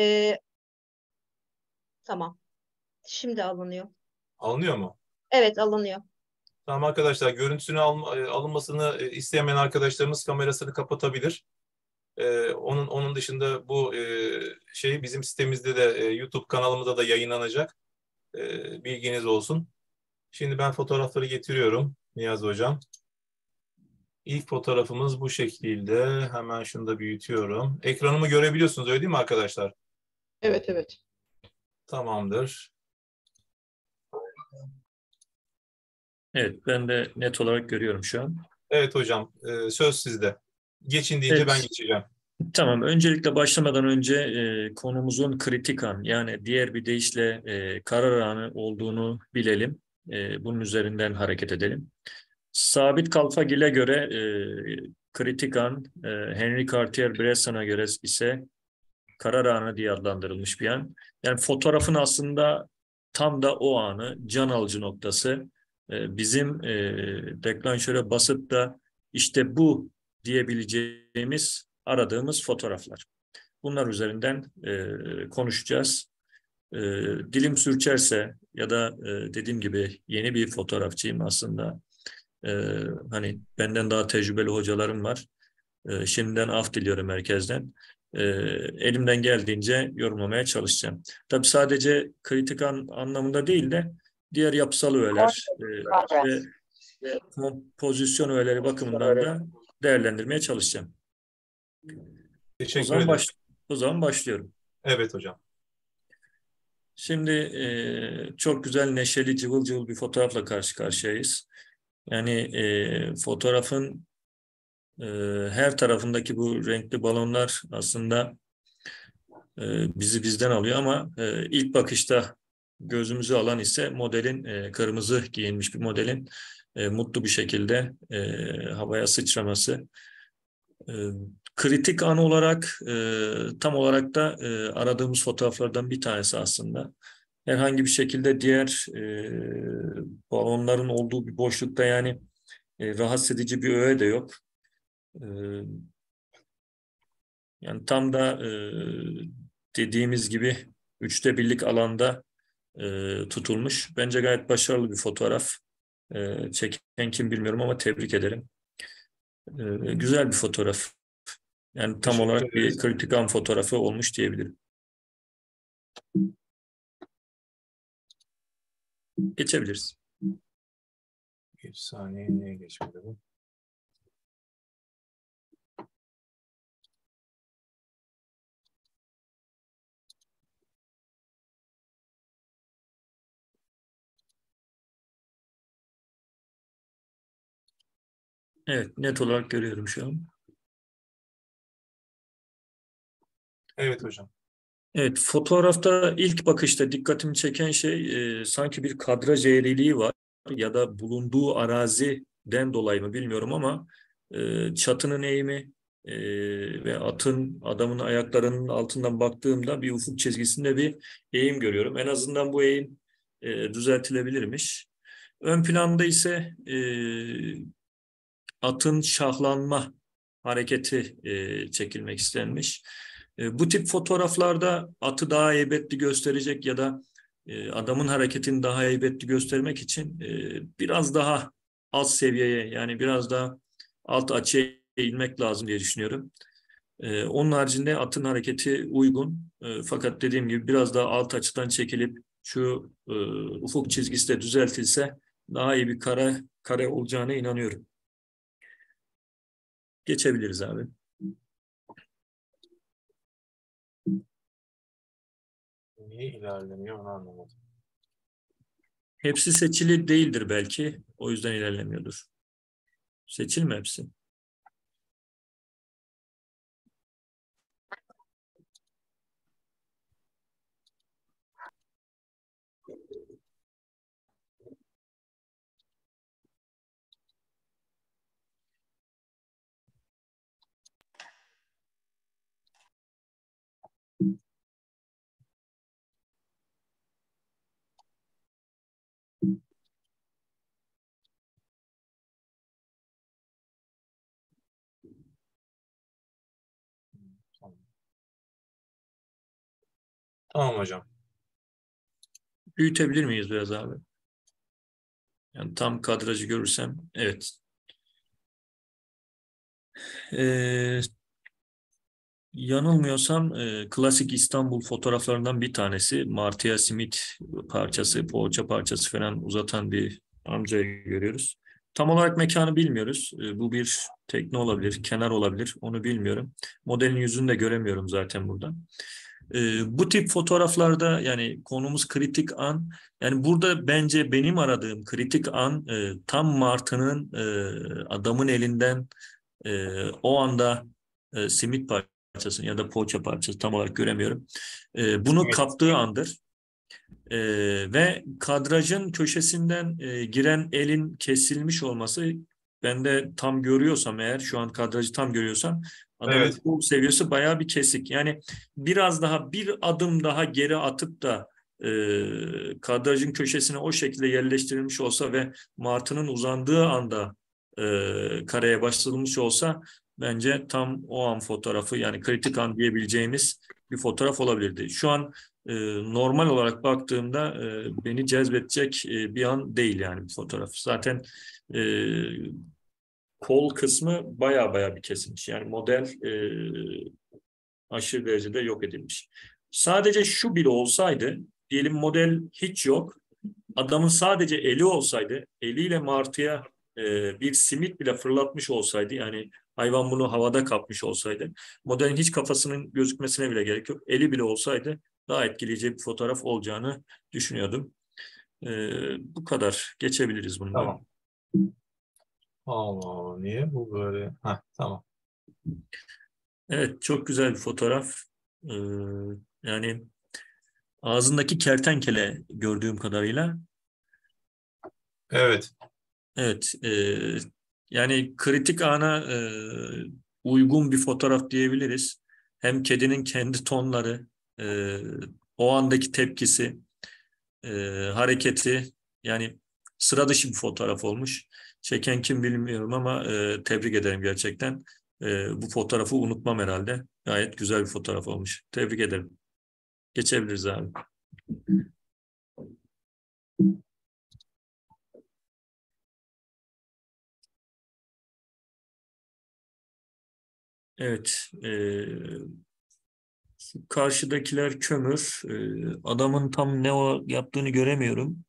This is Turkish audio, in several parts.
Ee, tamam. Şimdi alınıyor. Alınıyor mu? Evet alınıyor. Tamam arkadaşlar görüntüsünü al, e, alınmasını e, istemeyen arkadaşlarımız kamerasını kapatabilir. Ee, onun onun dışında bu e, şey bizim sitemizde de e, YouTube kanalımızda da yayınlanacak. E, bilginiz olsun. Şimdi ben fotoğrafları getiriyorum Niyazi Hocam. İlk fotoğrafımız bu şekilde. Hemen şunu da büyütüyorum. Ekranımı görebiliyorsunuz öyle değil mi arkadaşlar? Evet evet. Tamamdır. Evet, ben de net olarak görüyorum şu an. Evet hocam, e, söz sizde. Geçin deyince Evet. ben geçeceğim. Tamam, öncelikle başlamadan önce e, konumuzun kritik an, yani diğer bir deyişle e, karar anı olduğunu bilelim. E, bunun üzerinden hareket edelim. Sabit Kalfagil'e göre e, kritik an, e, Henry Cartier-Bresson'a göre ise karar anı diye adlandırılmış bir an. Yani fotoğrafın aslında tam da o anı, can alıcı noktası. E, bizim e, deklanşöre basıp da işte bu diyebileceğimiz, aradığımız fotoğraflar. Bunlar üzerinden e, konuşacağız. E, dilim sürçerse ya da e, dediğim gibi yeni bir fotoğrafçıyım aslında. E, hani benden daha tecrübeli hocalarım var. Şimdiden af diliyorum herkesten. E, elimden geldiğince yorumlamaya çalışacağım. Tabii sadece kritik an, anlamında değil de diğer yapısal öğeler e, ve, ve kompozisyon öğeleri bakımından da değerlendirmeye çalışacağım. O Teşekkür zaman, ederim. baş, o zaman başlıyorum. Evet hocam. Şimdi e, çok güzel, neşeli, cıvıl cıvıl bir fotoğrafla karşı karşıyayız. Yani e, fotoğrafın e, her tarafındaki bu renkli balonlar aslında e, bizi bizden alıyor ama e, ilk bakışta gözümüzü alan ise modelin e, kırmızı giyinmiş bir modelin mutlu bir şekilde havaya sıçraması. Kritik an olarak tam olarak da aradığımız fotoğraflardan bir tanesi aslında. Herhangi bir şekilde diğer balonların olduğu bir boşlukta yani e, rahatsız edici bir öğe de yok. E, yani tam da e, dediğimiz gibi üçte birlik alanda e, tutulmuş. Bence gayet başarılı bir fotoğraf. E, çeken kim bilmiyorum ama tebrik ederim. E, güzel bir fotoğraf. Yani tam olarak bir kritik an fotoğrafı olmuş diyebilirim. Geçebiliriz. Bir saniye niye geçmedi bu? Evet, net olarak görüyorum şu an. Evet hocam. Evet, fotoğrafta ilk bakışta dikkatimi çeken şey e, sanki bir kadraj eğriliği var ya da bulunduğu araziden dolayı mı bilmiyorum ama e, çatının eğimi e, ve atın adamın ayaklarının altından baktığımda bir ufuk çizgisinde bir eğim görüyorum. En azından bu eğim e, düzeltilebilirmiş. Ön planda ise e, atın şahlanma hareketi e, çekilmek istenmiş. E, bu tip fotoğraflarda atı daha heybetli gösterecek ya da e, adamın hareketini daha heybetli göstermek için e, biraz daha alt seviyeye yani biraz daha alt açıya inmek lazım diye düşünüyorum. E, onun haricinde atın hareketi uygun E, fakat dediğim gibi biraz daha alt açıdan çekilip şu e, ufuk çizgisi de düzeltilse daha iyi bir kare kare olacağına inanıyorum. Geçebiliriz abi. Niye ilerlemiyor onu anlamadım. Hepsi seçili değildir belki. O yüzden ilerlemiyordur. Seçil mi hepsi? Tamam hocam. Büyütebilir miyiz biraz abi? Yani tam kadrajı görürsem. Evet. Ee, yanılmıyorsam e, klasik İstanbul fotoğraflarından bir tanesi. Martia Smith parçası, poğaça parçası falan uzatan bir amcayı görüyoruz. Tam olarak mekanı bilmiyoruz. E, bu bir tekne olabilir, kenar olabilir. Onu bilmiyorum. Modelin yüzünü de göremiyorum zaten burada. E, bu tip fotoğraflarda yani konumuz kritik an. Yani burada bence benim aradığım kritik an e, tam martının e, adamın elinden e, o anda e, simit parçasını ya da poğaça parçası tam olarak göremiyorum. E, bunu Evet. kaptığı andır. E, ve kadrajın köşesinden e, giren elin kesilmiş olması ben de tam görüyorsam eğer şu an kadrajı tam görüyorsam adamın Evet. kol seviyesi bayağı bir kesik. Yani biraz daha bir adım daha geri atıp da e, kadrajın köşesine o şekilde yerleştirilmiş olsa ve martının uzandığı anda e, kareye başlanmış olsa bence tam o an fotoğrafı yani kritik an diyebileceğimiz bir fotoğraf olabilirdi. Şu an e, normal olarak baktığımda e, beni cezbedecek e, bir an değil yani bu fotoğraf. Zaten e, kol kısmı baya baya bir kesilmiş. Yani model e, aşırı derecede yok edilmiş. Sadece şu bile olsaydı, diyelim model hiç yok, adamın sadece eli olsaydı, eliyle martıya e, bir simit bile fırlatmış olsaydı, yani hayvan bunu havada kapmış olsaydı, modelin hiç kafasının gözükmesine bile gerek yok. Eli bile olsaydı daha etkileyici bir fotoğraf olacağını düşünüyordum. E, bu kadar. Geçebiliriz bundan. Tamam. Allah Allah. Niye bu böyle? Heh, tamam. Evet, çok güzel bir fotoğraf. Ee, yani ağzındaki kertenkele gördüğüm kadarıyla. Evet. Evet, e, yani kritik ana e, uygun bir fotoğraf diyebiliriz. Hem kedinin kendi tonları, e, o andaki tepkisi, e, hareketi, yani sıra dışı bir fotoğraf olmuş. Çeken kim bilmiyorum ama e, tebrik ederim gerçekten. E, bu fotoğrafı unutmam herhalde. Gayet güzel bir fotoğraf olmuş. Tebrik ederim. Geçebiliriz abi. Evet. E, karşıdakiler kömür. E, adamın tam ne o yaptığını göremiyorum.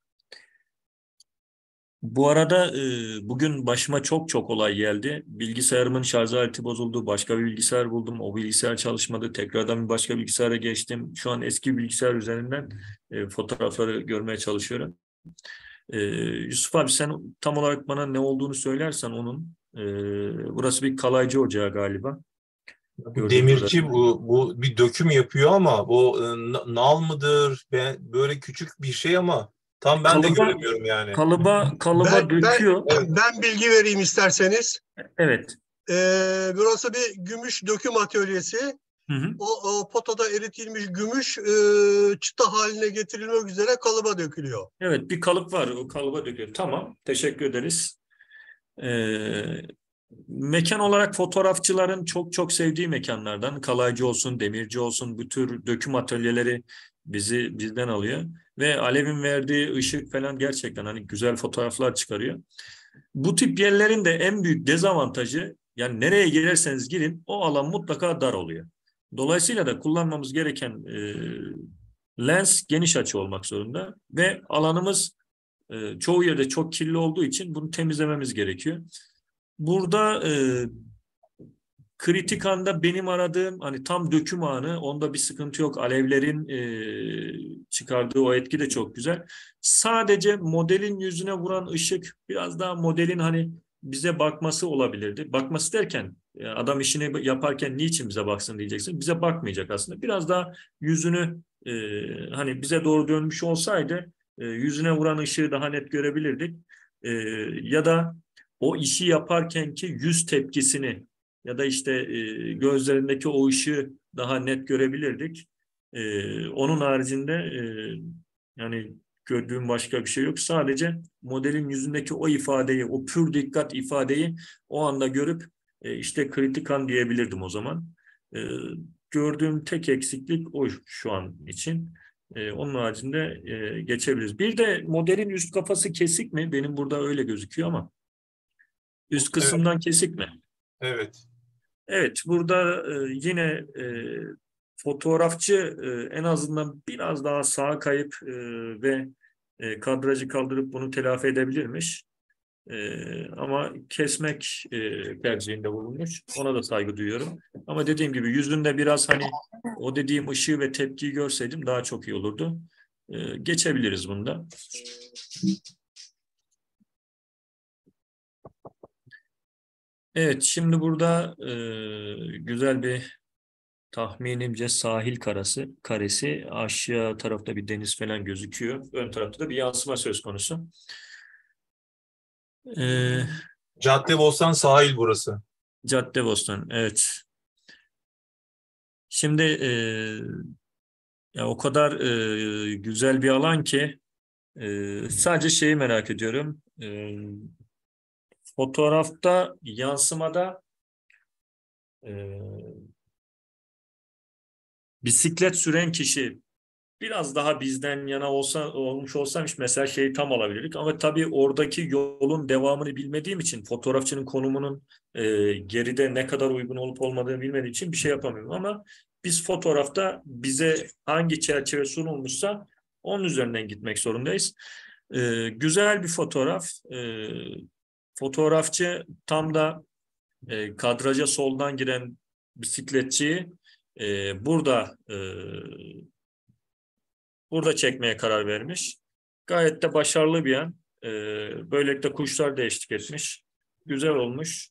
Bu arada e, bugün başıma çok çok olay geldi. Bilgisayarımın şarj aleti bozuldu. Başka bir bilgisayar buldum. O bilgisayar çalışmadı. Tekrardan bir başka bilgisayara geçtim. Şu an eski bilgisayar üzerinden e, fotoğrafları görmeye çalışıyorum. E, Yusuf abi sen tam olarak bana ne olduğunu söylersen onun. E, burası bir kalaycı ocağı galiba. Gördüğüm demirci bu bu bir döküm yapıyor ama o e, na- nal mıdır? Ben böyle küçük bir şey ama tam ben de Kalıba- göremiyorum yani. Kalıba kalıba Ben- ben- döküyor. Evet. Ben bilgi vereyim isterseniz. Evet. Ee, burası bir gümüş döküm atölyesi. Hı hı. O, o potada eritilmiş gümüş e, çıta haline getirilmek üzere kalıba dökülüyor. Evet bir kalıp var o kalıba döküyor. Tamam teşekkür ederiz. Ee, mekan olarak fotoğrafçıların çok çok sevdiği mekanlardan kalaycı olsun demirci olsun bu tür döküm atölyeleri bizi bizden alıyor. Ve Alev'in verdiği ışık falan gerçekten hani güzel fotoğraflar çıkarıyor. Bu tip yerlerin de en büyük dezavantajı yani nereye girerseniz girin o alan mutlaka dar oluyor. Dolayısıyla da kullanmamız gereken e, lens geniş açı olmak zorunda ve alanımız e, çoğu yerde çok kirli olduğu için bunu temizlememiz gerekiyor. Burada e, kritik anda benim aradığım hani tam döküm anı onda bir sıkıntı yok. Alevlerin e, çıkardığı o etki de çok güzel. Sadece modelin yüzüne vuran ışık biraz daha modelin hani bize bakması olabilirdi. Bakması derken e, adam işini yaparken niçin bize baksın diyeceksin. Bize bakmayacak aslında. Biraz daha yüzünü e, hani bize doğru dönmüş olsaydı e, yüzüne vuran ışığı daha net görebilirdik. E, ya da o işi yaparkenki yüz tepkisini ya da işte e, gözlerindeki o ışığı daha net görebilirdik. E, onun haricinde e, yani gördüğüm başka bir şey yok. Sadece modelin yüzündeki o ifadeyi, o pür dikkat ifadeyi o anda görüp e, işte kritik an diyebilirdim o zaman. E, gördüğüm tek eksiklik o şu an için. E, onun haricinde e, geçebiliriz. Bir de modelin üst kafası kesik mi? Benim burada öyle gözüküyor ama. Üst kısımdan kesik mi? Evet. Evet, burada e, yine e, fotoğrafçı e, en azından biraz daha sağa kayıp ve kadrajı kaldırıp bunu telafi edebilirmiş. E, ama kesmek e, tercihinde bulunmuş. Ona da saygı duyuyorum. Ama dediğim gibi yüzünde biraz hani o dediğim ışığı ve tepkiyi görseydim daha çok iyi olurdu. E, geçebiliriz bunda. Evet, şimdi burada e, güzel bir tahminimce sahil karası, karesi. Aşağı tarafta bir deniz falan gözüküyor. Ön tarafta da bir yansıma söz konusu. E, Cadde Bostan sahil burası. Caddebostan, evet. Şimdi e, ya o kadar e, güzel bir alan ki e, sadece şeyi merak ediyorum. E, fotoğrafta, yansımada e, bisiklet süren kişi biraz daha bizden yana olsa olmuş olsaymış mesela şeyi tam alabilirdik ama tabii oradaki yolun devamını bilmediğim için fotoğrafçının konumunun e, geride ne kadar uygun olup olmadığını bilmediğim için bir şey yapamıyorum ama biz fotoğrafta bize hangi çerçeve sunulmuşsa onun üzerinden gitmek zorundayız. E, güzel bir fotoğraf. E, fotoğrafçı tam da e, kadraja soldan giren bisikletçiyi e, burada e, burada çekmeye karar vermiş. Gayet de başarılı bir an. E, böylelikle kuşlar da eşlik etmiş. Güzel olmuş.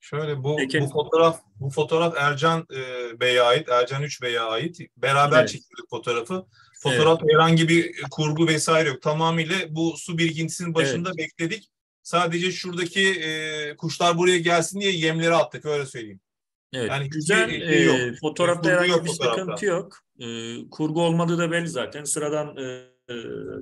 Şöyle bu Peki. bu fotoğraf bu fotoğraf Ercan e, Bey'e ait, Ercan Üç Bey'e ait. Beraber Evet. çekildik fotoğrafı. Fotoğraf herhangi bir kurgu vesaire yok. Tamamıyla bu su birikintisinin başında bekledik. Sadece şuradaki e, kuşlar buraya gelsin diye yemleri attık öyle söyleyeyim. Evet, Yani güzel. yok. e, fotoğrafta Kurgu herhangi yok bir fotoğrafta. sıkıntı yok. E, kurgu olmadığı da belli zaten. Sıradan e, e,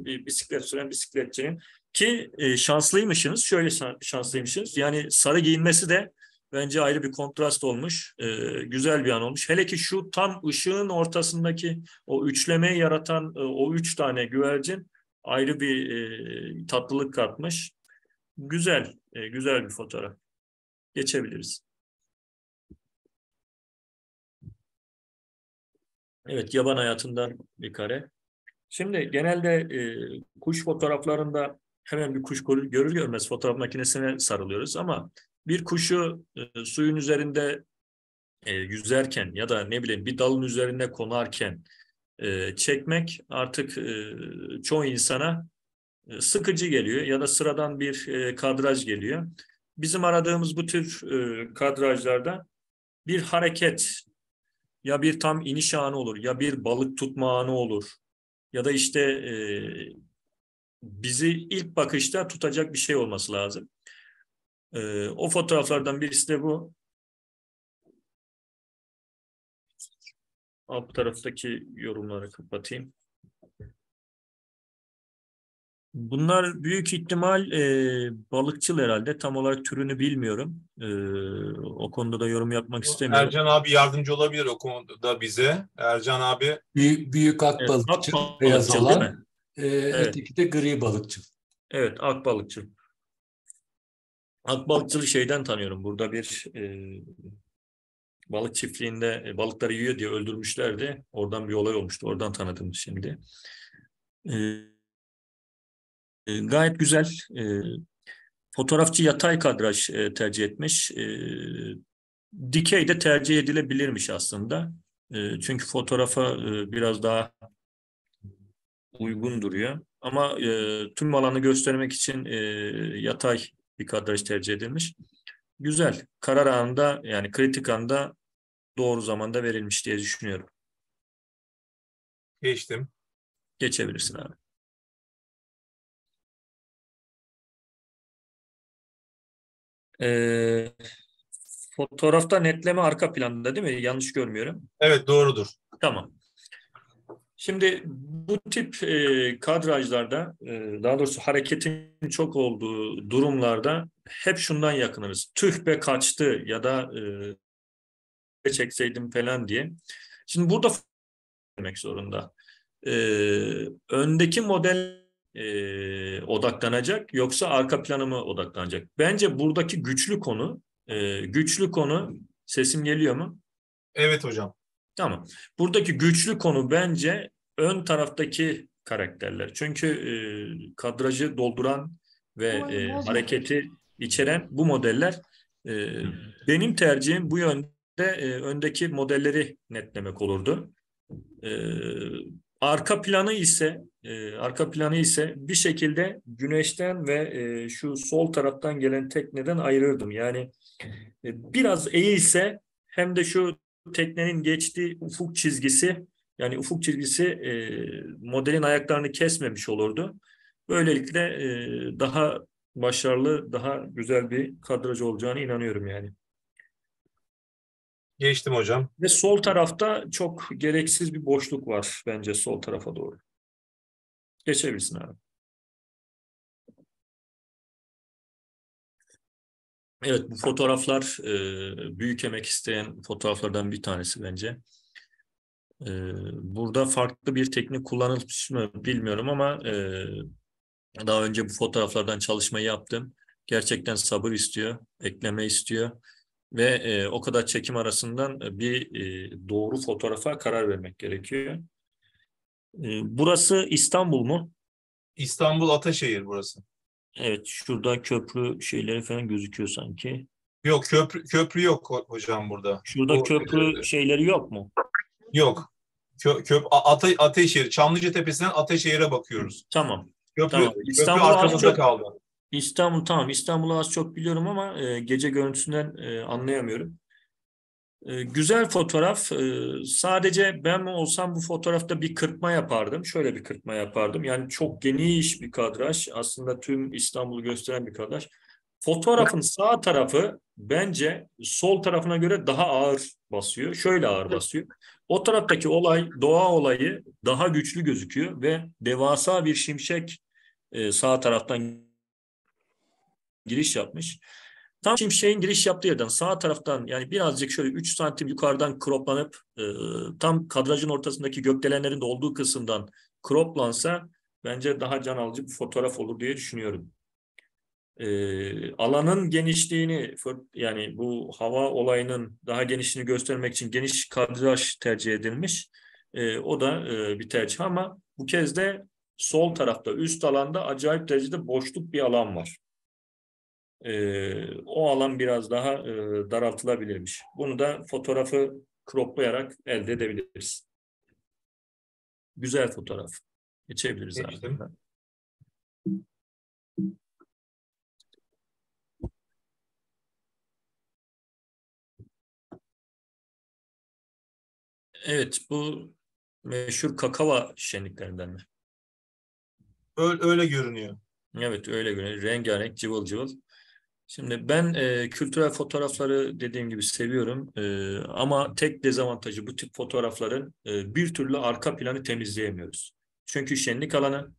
bir bisiklet süren bisikletçinin ki e, şanslıymışsınız. Şöyle şan- şanslıymışsınız. Yani sarı giyinmesi de bence ayrı bir kontrast olmuş. E, güzel bir an olmuş. Hele ki şu tam ışığın ortasındaki o üçlemeyi yaratan e, o üç tane güvercin ayrı bir e, tatlılık katmış. Güzel, e, güzel bir fotoğraf. Geçebiliriz. Evet, yaban hayatından bir kare. Şimdi genelde e, kuş fotoğraflarında hemen bir kuş görür, görmez fotoğraf makinesine sarılıyoruz ama bir kuşu e, suyun üzerinde e, yüzerken ya da ne bileyim bir dalın üzerinde konarken e, çekmek artık e, çoğu insana sıkıcı geliyor ya da sıradan bir e, kadraj geliyor. Bizim aradığımız bu tür e, kadrajlarda bir hareket ya bir tam iniş anı olur ya bir balık tutma anı olur ya da işte e, bizi ilk bakışta tutacak bir şey olması lazım. E, o fotoğraflardan birisi de bu. Alt taraftaki yorumları kapatayım. Bunlar büyük ihtimal e, balıkçıl herhalde. Tam olarak türünü bilmiyorum. E, o konuda da yorum yapmak istemiyorum. Ercan abi yardımcı olabilir o konuda bize. Ercan abi Büyük, büyük ak Evet, balıkçı, ak beyaz balıkçıl değil olan. mi? Ee, Öteki de gri balıkçı. Evet, akbalıkçıl. Akbalıkçılı şeyden tanıyorum. Burada bir e, balık çiftliğinde e, balıkları yiyor diye öldürmüşlerdi. Oradan bir olay olmuştu. Oradan tanıdım şimdi. E, e, gayet güzel. E, fotoğrafçı yatay kadraj e, tercih etmiş. E, dikey de tercih edilebilirmiş aslında. E, çünkü fotoğrafa e, biraz daha uygun duruyor. Ama e, tüm alanı göstermek için e, yatay bir kadraj tercih edilmiş. Güzel. Karar anında yani kritik anda doğru zamanda verilmiş diye düşünüyorum. geçtim. Geçebilirsin abi. Ee, fotoğrafta netleme arka planda değil mi? Yanlış görmüyorum. Evet doğrudur. Tamam. Şimdi bu tip e, kadrajlarda, e, daha doğrusu hareketin çok olduğu durumlarda hep şundan yakınırız. Tüh be kaçtı ya da e, çekseydim falan diye. Şimdi burada demek zorunda. Ee, öndeki model e, odaklanacak yoksa arka planı mı odaklanacak? Bence buradaki güçlü konu, e, güçlü konu sesim geliyor mu? Evet hocam. Tamam. Buradaki güçlü konu bence ön taraftaki karakterler. Çünkü e, kadrajı dolduran ve e, hareketi içeren bu modeller e, benim tercihim bu yönde e, öndeki modelleri netlemek olurdu. E, arka planı ise e, arka planı ise bir şekilde güneşten ve e, şu sol taraftan gelen tekneden ayırırdım. Yani e, biraz eğilse hem de şu teknenin geçtiği ufuk çizgisi yani ufuk çizgisi e, modelin ayaklarını kesmemiş olurdu. Böylelikle e, daha başarılı, daha güzel bir kadraj olacağını inanıyorum yani. Geçtim hocam. Ve sol tarafta çok gereksiz bir boşluk var bence sol tarafa doğru. Geçebilirsin abi. Evet bu fotoğraflar e, büyük emek isteyen fotoğraflardan bir tanesi bence. E, burada farklı bir teknik kullanılmış mı bilmiyorum ama e, daha önce bu fotoğraflardan çalışmayı yaptım. Gerçekten sabır istiyor, ekleme istiyor ve e, o kadar çekim arasından bir e, doğru fotoğrafa karar vermek gerekiyor. E, burası İstanbul mu? İstanbul Ataşehir burası. Evet, şurada köprü şeyleri falan gözüküyor sanki. Yok köprü köprü yok ho- hocam burada. Şurada Bu, köprü e, şeyleri yok mu? Yok. Kö, köp, A- Ata, Ateşehir, Çamlıca Tepesi'nden Ateşehir'e bakıyoruz. Tamam. Köprü, Tamam. köprü İstanbul arkamızda çok- kaldı. İstanbul tamam. İstanbul'u az çok biliyorum ama e, gece görüntüsünden e, anlayamıyorum. E, güzel fotoğraf. E, sadece ben mi olsam bu fotoğrafta bir kırpma yapardım. Şöyle bir kırpma yapardım. Yani çok geniş bir kadraj. Aslında tüm İstanbul'u gösteren bir kadraj. Fotoğrafın sağ tarafı bence sol tarafına göre daha ağır basıyor. Şöyle ağır basıyor. O taraftaki olay, doğa olayı daha güçlü gözüküyor ve devasa bir şimşek e, sağ taraftan giriş yapmış. Tam şimşeğin giriş yaptığı yerden sağ taraftan yani birazcık şöyle 3 santim yukarıdan croplanıp e, tam kadrajın ortasındaki gökdelenlerin de olduğu kısımdan croplansa bence daha can alıcı bir fotoğraf olur diye düşünüyorum. E, alanın genişliğini yani bu hava olayının daha genişliğini göstermek için geniş kadraj tercih edilmiş. E, o da e, bir tercih ama bu kez de sol tarafta üst alanda acayip derecede boşluk bir alan var. Ee, o alan biraz daha e, daraltılabilirmiş. Bunu da fotoğrafı croplayarak elde edebiliriz. Güzel fotoğraf. Geçebiliriz abi. Geçtim. Evet bu meşhur kakava şenliklerinden mi? Öyle, öyle görünüyor. Evet öyle görünüyor. Rengarenk, cıvıl cıvıl. Şimdi ben e, kültürel fotoğrafları dediğim gibi seviyorum. E, ama tek dezavantajı bu tip fotoğrafların e, bir türlü arka planı temizleyemiyoruz. Çünkü şenlik alanı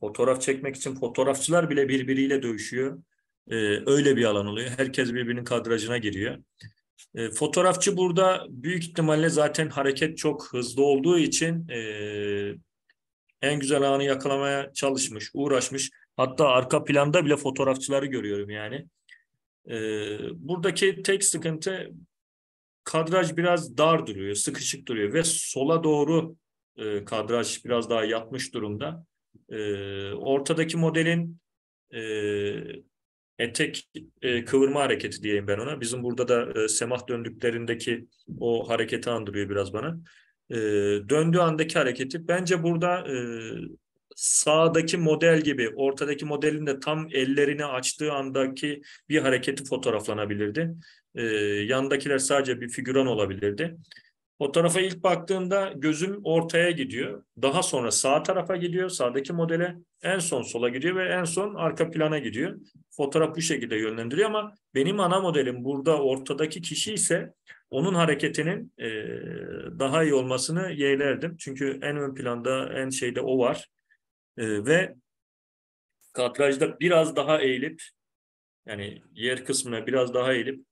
fotoğraf çekmek için fotoğrafçılar bile birbiriyle dövüşüyor. E, öyle bir alan oluyor. Herkes birbirinin kadrajına giriyor. E, fotoğrafçı burada büyük ihtimalle zaten hareket çok hızlı olduğu için e, en güzel anı yakalamaya çalışmış, uğraşmış. Hatta arka planda bile fotoğrafçıları görüyorum yani. Ee, buradaki tek sıkıntı kadraj biraz dar duruyor, sıkışık duruyor ve sola doğru e, kadraj biraz daha yatmış durumda. Ee, ortadaki modelin e, etek e, kıvırma hareketi diyeyim ben ona. Bizim burada da e, semah döndüklerindeki o hareketi andırıyor biraz bana. E, döndüğü andaki hareketi bence burada e, sağdaki model gibi ortadaki modelin de tam ellerini açtığı andaki bir hareketi fotoğraflanabilirdi. Ee, yandakiler sadece bir figüran olabilirdi. Fotoğrafa ilk baktığımda gözüm ortaya gidiyor. Daha sonra sağ tarafa gidiyor, sağdaki modele. En son sola gidiyor ve en son arka plana gidiyor. Fotoğraf bu şekilde yönlendiriyor ama benim ana modelim burada ortadaki kişi ise onun hareketinin e, daha iyi olmasını yeğlerdim. Çünkü en ön planda en şeyde o var. Ee, ve kadrajda biraz daha eğilip yani yer kısmına biraz daha eğilip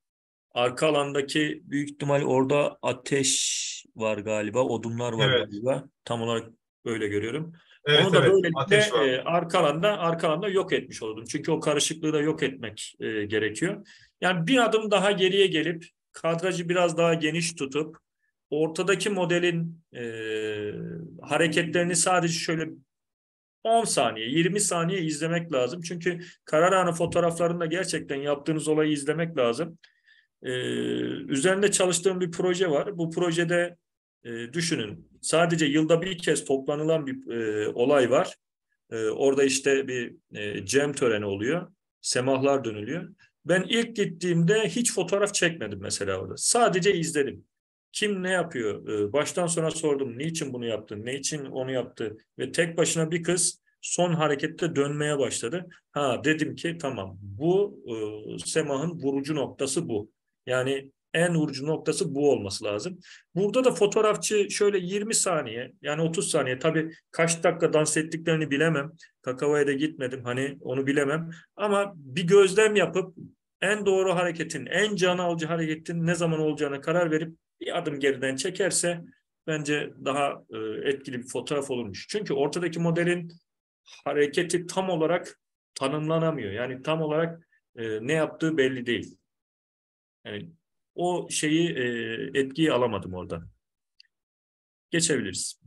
arka alandaki büyük ihtimal orada ateş var galiba, odunlar var Evet. galiba. Tam olarak böyle görüyorum. Evet, Onu da evet. böylelikle e, arka alanda, arka alanda yok etmiş oldum. Çünkü o karışıklığı da yok etmek e, gerekiyor. Yani bir adım daha geriye gelip kadrajı biraz daha geniş tutup ortadaki modelin e, hareketlerini sadece şöyle 10 saniye, 20 saniye izlemek lazım. Çünkü karar anı fotoğraflarında gerçekten yaptığınız olayı izlemek lazım. Ee, üzerinde çalıştığım bir proje var. Bu projede e, düşünün sadece yılda bir kez toplanılan bir e, olay var. E, orada işte bir e, cem töreni oluyor. Semahlar dönülüyor. Ben ilk gittiğimde hiç fotoğraf çekmedim mesela orada. Sadece izledim. Kim ne yapıyor? E, baştan sona sordum. Niçin bunu yaptın? Ne için onu yaptı? Ve tek başına bir kız son harekette dönmeye başladı. Ha dedim ki tamam bu e, semahın vurucu noktası bu. Yani en vurucu noktası bu olması lazım. Burada da fotoğrafçı şöyle 20 saniye yani 30 saniye tabii kaç dakika dans ettiklerini bilemem. Kakava'ya da gitmedim hani onu bilemem. Ama bir gözlem yapıp en doğru hareketin, en can alıcı hareketin ne zaman olacağına karar verip bir adım geriden çekerse bence daha e, etkili bir fotoğraf olurmuş. Çünkü ortadaki modelin hareketi tam olarak tanımlanamıyor. Yani tam olarak e, ne yaptığı belli değil. Yani o şeyi e, etkiyi alamadım orada. Geçebiliriz.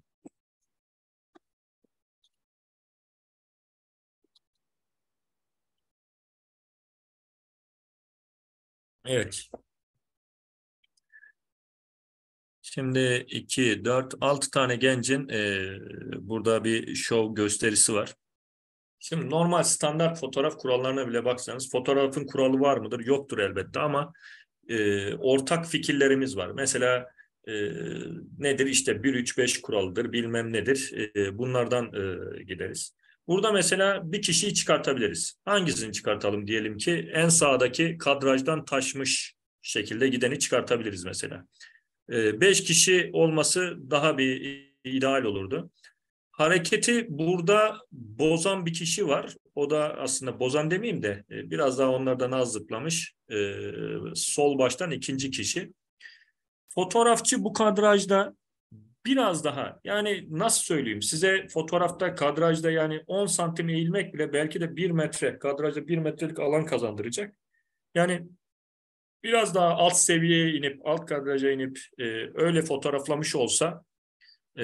Evet. Şimdi 2, 4, 6 tane gencin e, burada bir şov gösterisi var. Şimdi normal standart fotoğraf kurallarına bile baksanız fotoğrafın kuralı var mıdır? Yoktur elbette ama e, ortak fikirlerimiz var. Mesela e, nedir? İşte 1-3-5 kuralıdır, bilmem nedir. E, bunlardan e, gideriz. Burada mesela bir kişiyi çıkartabiliriz. Hangisini çıkartalım diyelim ki en sağdaki kadrajdan taşmış şekilde gideni çıkartabiliriz mesela. E, beş kişi olması daha bir ideal olurdu. Hareketi burada bozan bir kişi var. O da aslında bozan demeyeyim de e, biraz daha onlardan az zıplamış. E, sol baştan ikinci kişi. Fotoğrafçı bu kadrajda biraz daha yani nasıl söyleyeyim size fotoğrafta kadrajda yani 10 santim eğilmek bile belki de 1 metre kadrajda 1 metrelik alan kazandıracak. Yani biraz daha alt seviyeye inip alt kadraja inip e, öyle fotoğraflamış olsa e,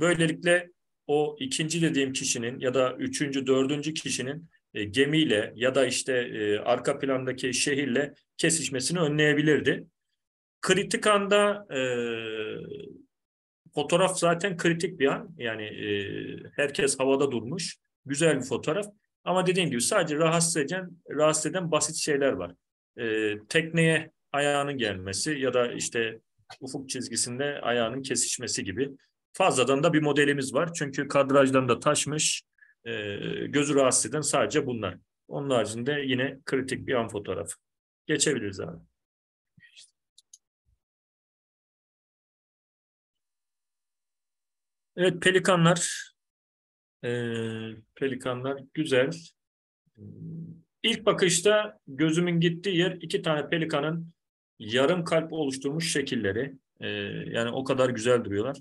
böylelikle o ikinci dediğim kişinin ya da üçüncü, dördüncü kişinin e, gemiyle ya da işte e, arka plandaki şehirle kesişmesini önleyebilirdi. Kritik anda e, fotoğraf zaten kritik bir an. Yani e, herkes havada durmuş. Güzel bir fotoğraf. Ama dediğim gibi sadece rahatsız eden, rahatsız eden basit şeyler var. E, tekneye ayağının gelmesi ya da işte ufuk çizgisinde ayağının kesişmesi gibi. Fazladan da bir modelimiz var. Çünkü kadrajdan da taşmış. E, gözü rahatsız eden sadece bunlar. Onun haricinde yine kritik bir an fotoğrafı. Geçebiliriz abi. Evet pelikanlar. Ee, pelikanlar güzel. İlk bakışta gözümün gittiği yer iki tane pelikanın yarım kalp oluşturmuş şekilleri. Ee, yani o kadar güzel duruyorlar.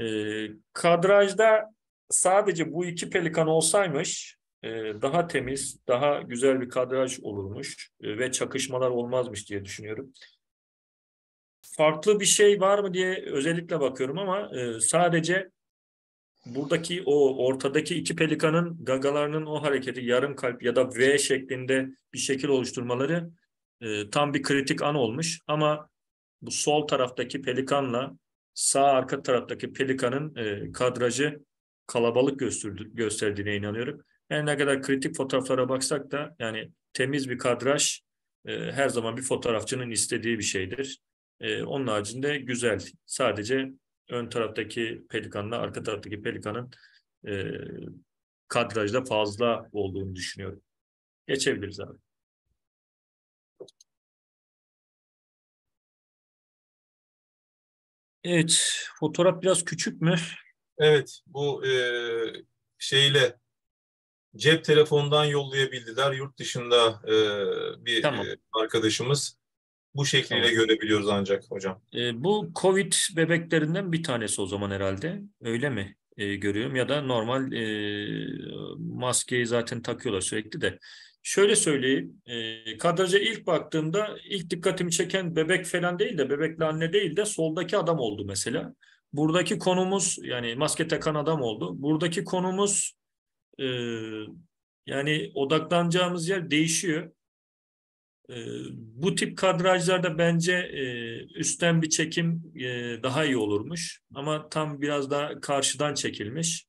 Ee, kadrajda sadece bu iki pelikan olsaymış e, daha temiz, daha güzel bir kadraj olurmuş e, ve çakışmalar olmazmış diye düşünüyorum. Farklı bir şey var mı diye özellikle bakıyorum ama e, sadece buradaki o ortadaki iki pelikanın gagalarının o hareketi yarım kalp ya da V şeklinde bir şekil oluşturmaları e, tam bir kritik an olmuş ama bu sol taraftaki pelikanla sağ arka taraftaki pelikanın e, kadrajı kalabalık gösterdi, gösterdiğine inanıyorum. Yani ne kadar kritik fotoğraflara baksak da yani temiz bir kadraj e, her zaman bir fotoğrafçının istediği bir şeydir. E, onun haricinde güzel. Sadece ön taraftaki pelikanla arka taraftaki pelikanın e, kadrajda fazla olduğunu düşünüyorum. Geçebiliriz abi. Evet, fotoğraf biraz küçük mü? Evet, bu e, şeyle cep telefonundan yollayabildiler. Yurt dışında e, bir Tamam. e, arkadaşımız. Bu şekliyle Tamam. görebiliyoruz ancak hocam. E, bu Covid bebeklerinden bir tanesi o zaman herhalde. Öyle mi e, görüyorum ya da normal e, maskeyi zaten takıyorlar sürekli de. Şöyle söyleyeyim, e, kadraja ilk baktığımda ilk dikkatimi çeken bebek falan değil de bebekle anne değil de soldaki adam oldu mesela. Buradaki konumuz yani maske takan adam oldu. Buradaki konumuz e, yani odaklanacağımız yer değişiyor. E, bu tip kadrajlarda bence e, üstten bir çekim e, daha iyi olurmuş. Ama tam biraz daha karşıdan çekilmiş.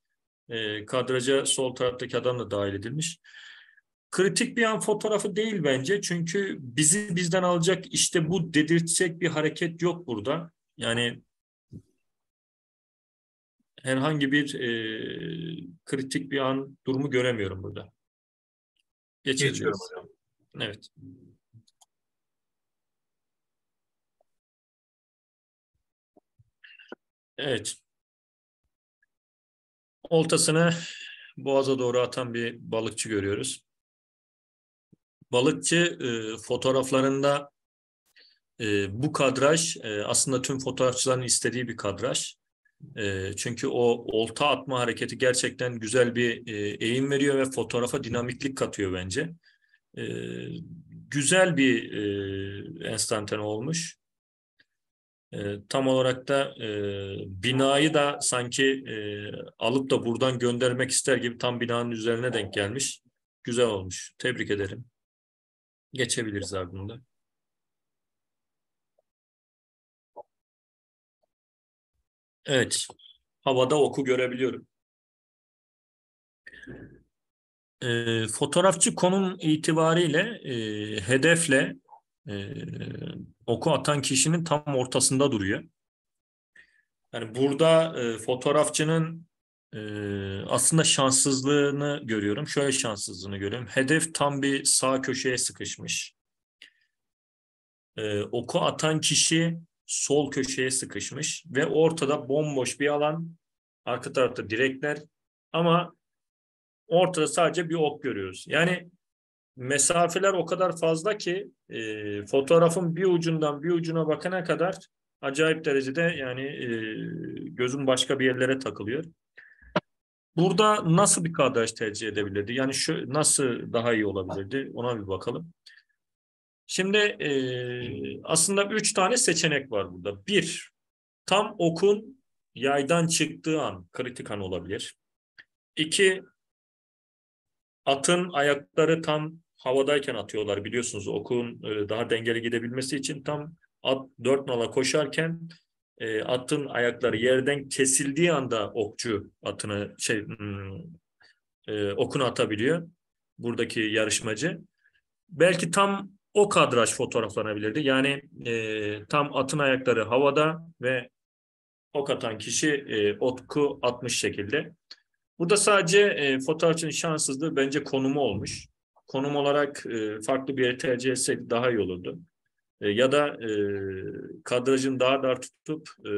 E, kadraja sol taraftaki adam da dahil edilmiş. Kritik bir an fotoğrafı değil bence. Çünkü bizi bizden alacak işte bu dedirtecek bir hareket yok burada. Yani herhangi bir e, kritik bir an durumu göremiyorum burada. Geçiyorum Geçebiliriz. hocam. Evet. Evet. Oltasını boğaza doğru atan bir balıkçı görüyoruz. Balıkçı e, fotoğraflarında e, bu kadraj e, aslında tüm fotoğrafçıların istediği bir kadraj. E, çünkü o olta atma hareketi gerçekten güzel bir e, eğim veriyor ve fotoğrafa dinamiklik katıyor bence. E, güzel bir e, enstantane olmuş. E, tam olarak da e, binayı da sanki e, alıp da buradan göndermek ister gibi tam binanın üzerine denk gelmiş. Güzel olmuş. Tebrik ederim. Geçebiliriz ardında. Evet. Havada oku görebiliyorum. E, fotoğrafçı konum itibariyle e, hedefle e, oku atan kişinin tam ortasında duruyor. Yani burada e, fotoğrafçının e, aslında şanssızlığını görüyorum. Şöyle şanssızlığını görüyorum. Hedef tam bir sağ köşeye sıkışmış. E, oku atan kişi sol köşeye sıkışmış ve ortada bomboş bir alan. Arka tarafta direkler ama ortada sadece bir ok görüyoruz. Yani mesafeler o kadar fazla ki e, fotoğrafın bir ucundan bir ucuna bakana kadar acayip derecede yani e, gözüm başka bir yerlere takılıyor. Burada nasıl bir kadraj tercih edebilirdi? Yani şu nasıl daha iyi olabilirdi? Ona bir bakalım. Şimdi e, aslında üç tane seçenek var burada. Bir, tam okun yaydan çıktığı an kritik an olabilir. İki, atın ayakları tam havadayken atıyorlar biliyorsunuz okun e, daha dengeli gidebilmesi için tam at dört nala koşarken e, atın ayakları yerden kesildiği anda okçu atını şey hmm, e, okunu atabiliyor buradaki yarışmacı. Belki tam o kadraj fotoğraflanabilirdi. Yani e, tam atın ayakları havada ve ok atan kişi e, oku atmış şekilde. Burada sadece e, fotoğrafçının şanssızlığı bence konumu olmuş. Konum olarak e, farklı bir yere tercih etseydi daha iyi olurdu. E, ya da e, kadrajın daha dar tutup e,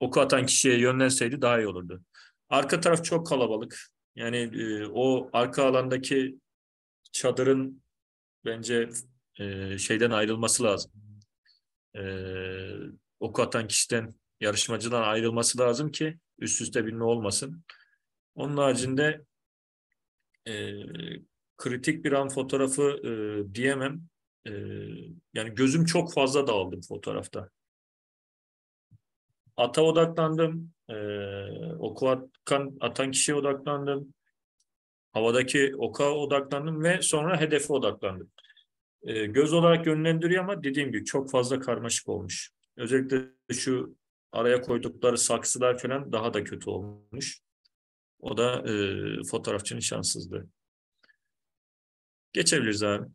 oku atan kişiye yönlenseydi daha iyi olurdu. Arka taraf çok kalabalık. Yani e, o arka alandaki çadırın bence e, şeyden ayrılması lazım. E, oku atan kişiden, yarışmacıdan ayrılması lazım ki üst üste binme olmasın. Onun haricinde e, kritik bir an fotoğrafı e, diyemem. E, yani gözüm çok fazla dağıldı bu fotoğrafta. Ata odaklandım. E, oku atan, atan kişiye odaklandım. Havadaki oka odaklandım ve sonra hedefe odaklandım. E, göz olarak yönlendiriyor ama dediğim gibi çok fazla karmaşık olmuş. Özellikle şu araya koydukları saksılar falan daha da kötü olmuş. O da e, fotoğrafçının şanssızlığı. Geçebiliriz abi.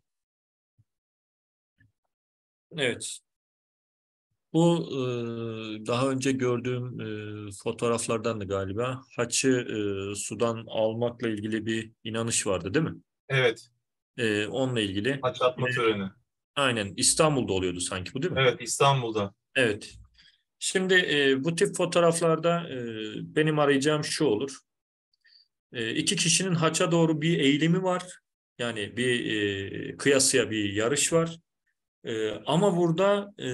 Evet. Bu e, daha önce gördüğüm e, fotoğraflardan da galiba haçı e, sudan almakla ilgili bir inanış vardı değil mi? Evet. E, onunla ilgili. Haç atma töreni. Aynen İstanbul'da oluyordu sanki bu değil mi? Evet İstanbul'da. Evet. Şimdi e, bu tip fotoğraflarda e, benim arayacağım şu olur. E, iki kişinin haça doğru bir eğilimi var. Yani bir e, kıyasıya bir yarış var. E, ama burada e,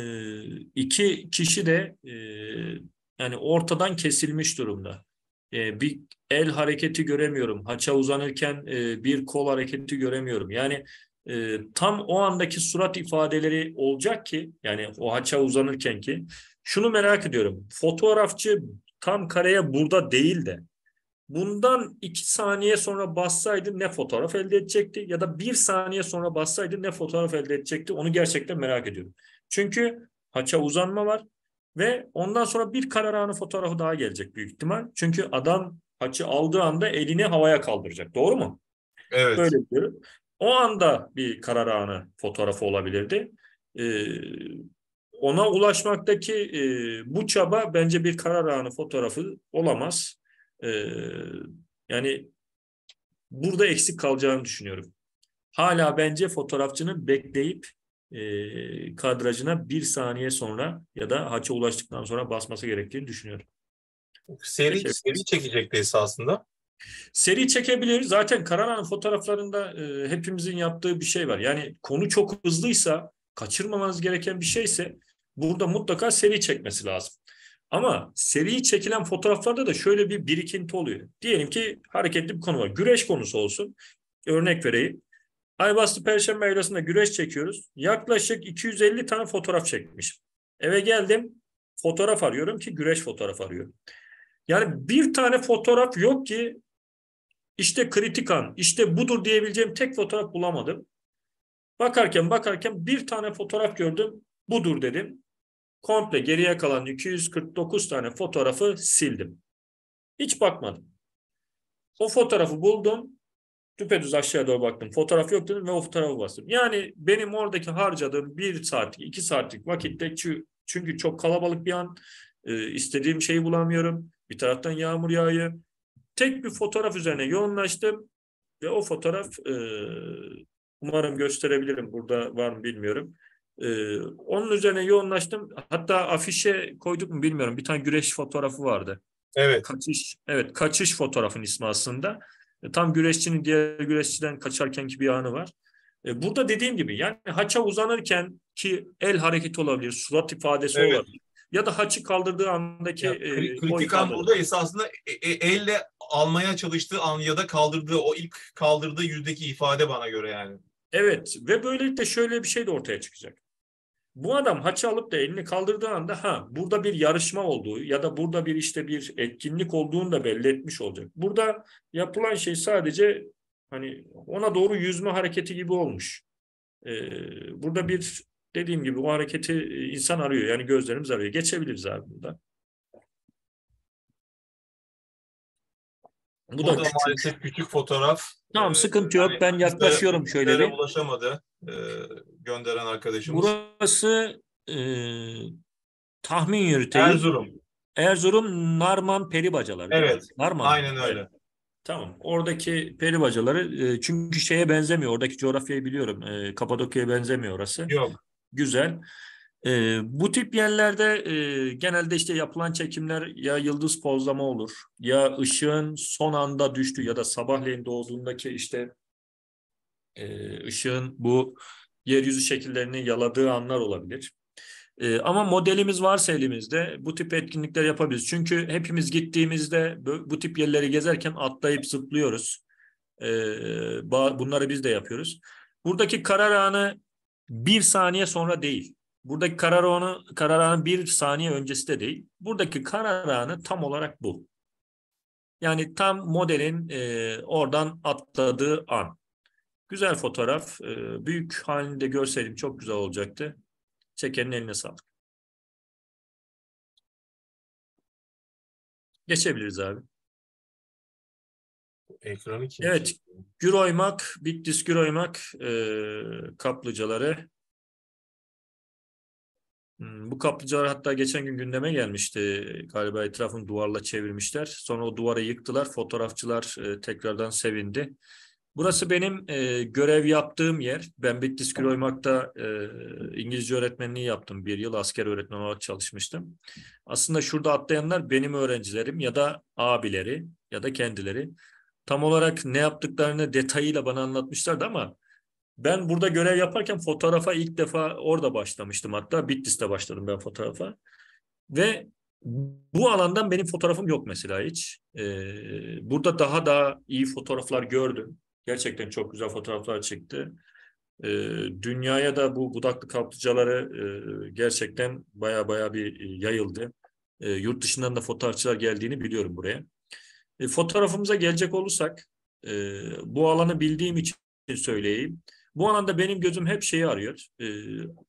iki kişi de e, yani ortadan kesilmiş durumda. E, bir el hareketi göremiyorum. Haça uzanırken e, bir kol hareketi göremiyorum. Yani e, tam o andaki surat ifadeleri olacak ki yani o haça uzanırken ki şunu merak ediyorum. Fotoğrafçı tam kareye burada değil de bundan iki saniye sonra bassaydı ne fotoğraf elde edecekti ya da bir saniye sonra bassaydı ne fotoğraf elde edecekti onu gerçekten merak ediyorum. Çünkü haça uzanma var ve ondan sonra bir karar anı fotoğrafı daha gelecek büyük ihtimal. Çünkü adam haçı aldığı anda elini havaya kaldıracak. Doğru mu? Evet. Böyle diyorum. O anda bir karar anı fotoğrafı olabilirdi. Ee, ona ulaşmaktaki e, bu çaba bence bir karar anı fotoğrafı olamaz. Ee, yani burada eksik kalacağını düşünüyorum. Hala bence fotoğrafçının bekleyip e, kadrajına bir saniye sonra ya da haça ulaştıktan sonra basması gerektiğini düşünüyorum. Seri, Teşekkür seri çekecekti esasında. Seri çekebilir. Zaten Kararan'ın fotoğraflarında e, hepimizin yaptığı bir şey var. Yani konu çok hızlıysa, kaçırmamanız gereken bir şeyse burada mutlaka seri çekmesi lazım. Ama seri çekilen fotoğraflarda da şöyle bir birikinti oluyor. Diyelim ki hareketli bir konu var. Güreş konusu olsun. Örnek vereyim. Ayvaslı Perşembe Aylası'nda güreş çekiyoruz. Yaklaşık 250 tane fotoğraf çekmişim. Eve geldim. Fotoğraf arıyorum ki güreş fotoğraf arıyorum. Yani bir tane fotoğraf yok ki işte kritik an, işte budur diyebileceğim tek fotoğraf bulamadım. Bakarken bakarken bir tane fotoğraf gördüm, budur dedim. Komple geriye kalan 249 tane fotoğrafı sildim. Hiç bakmadım. O fotoğrafı buldum, düpedüz aşağıya doğru baktım. Fotoğraf yok dedim ve o fotoğrafı bastım. Yani benim oradaki harcadığım bir saatlik, iki saatlik vakitte çünkü çok kalabalık bir an, istediğim şeyi bulamıyorum. Bir taraftan yağmur yağıyor. Tek bir fotoğraf üzerine yoğunlaştım ve o fotoğraf e, umarım gösterebilirim. Burada var mı bilmiyorum. E, onun üzerine yoğunlaştım. Hatta afişe koyduk mu bilmiyorum. Bir tane güreş fotoğrafı vardı. Evet. Kaçış, evet kaçış fotoğrafın ismi aslında. E, tam güreşçinin diğer güreşçiden kaçarkenki bir anı var. E, burada dediğim gibi yani haça uzanırken ki el hareketi olabilir, surat ifadesi Evet. olabilir ya da haçı kaldırdığı andaki Ya, e, kri- kritik an burada esasında e- e- elle almaya çalıştığı an ya da kaldırdığı o ilk kaldırdığı yüzdeki ifade bana göre yani. Evet ve böylelikle şöyle bir şey de ortaya çıkacak. Bu adam haçı alıp da elini kaldırdığı anda ha burada bir yarışma olduğu ya da burada bir işte bir etkinlik olduğunu da belli etmiş olacak. Burada yapılan şey sadece hani ona doğru yüzme hareketi gibi olmuş. Ee, burada bir dediğim gibi o hareketi e, insan arıyor. Yani gözlerimiz arıyor. Geçebiliriz abi burada. Bu da Burada küçük. maalesef küçük fotoğraf. Tamam Ee, sıkıntı yok. yani Ben yaklaşıyorum şöyle bir. ulaşamadı e, gönderen arkadaşımız. Burası e, tahmin yürüteyim. Erzurum. Erzurum Narman mi? Evet, Narman. Aynen öyle. Evet, Tamam. Oradaki peribacaları e, çünkü şeye benzemiyor. Oradaki coğrafyayı biliyorum. E, Kapadokya'ya benzemiyor orası. Yok. Güzel. E, bu tip yerlerde e, genelde işte yapılan çekimler ya yıldız pozlama olur ya ışığın son anda düştüğü ya da sabahleyin doğduğundaki işte e, ışığın bu yeryüzü şekillerini yaladığı anlar olabilir. E, ama modelimiz varsa elimizde bu tip etkinlikler yapabiliriz. Çünkü hepimiz gittiğimizde bu, bu tip yerleri gezerken atlayıp zıplıyoruz. E, bunları biz de yapıyoruz. Buradaki karar anı bir saniye sonra değil. Buradaki karar anı, karar anı bir saniye öncesi de değil. Buradaki karar anı tam olarak bu. Yani tam modelin e, oradan atladığı an. Güzel fotoğraf. E, büyük halinde görseydim çok güzel olacaktı. Çekenin eline sağlık. Geçebiliriz abi. Ekranı kim? Evet. çekiyor? Güroymak, Bitlis Güroymak e, kaplıcaları. Hmm, Bu kaplıcalar hatta geçen gün gündeme gelmişti. Galiba etrafını duvarla çevirmişler. Sonra o duvarı yıktılar. Fotoğrafçılar e, tekrardan sevindi. Burası benim e, görev yaptığım yer. Ben Bitlis Güroymak'ta e, İngilizce öğretmenliği yaptım. Bir yıl asker öğretmen olarak çalışmıştım. Aslında şurada atlayanlar benim öğrencilerim ya da abileri ya da kendileri. Tam olarak ne yaptıklarını detayıyla bana anlatmışlardı ama Ben burada görev yaparken fotoğrafa ilk defa orada başlamıştım. Hatta Bitlis'te başladım ben fotoğrafa. Ve bu alandan benim fotoğrafım yok mesela hiç. Ee, burada daha daha iyi fotoğraflar gördüm. Gerçekten çok güzel fotoğraflar çıktı. Ee, dünyaya da bu budaklı kaplıcaları e, gerçekten baya baya bir yayıldı. E, yurt dışından da fotoğrafçılar geldiğini biliyorum buraya. E, fotoğrafımıza gelecek olursak e, bu alanı bildiğim için söyleyeyim. Bu alanda benim gözüm hep şeyi arıyor. E,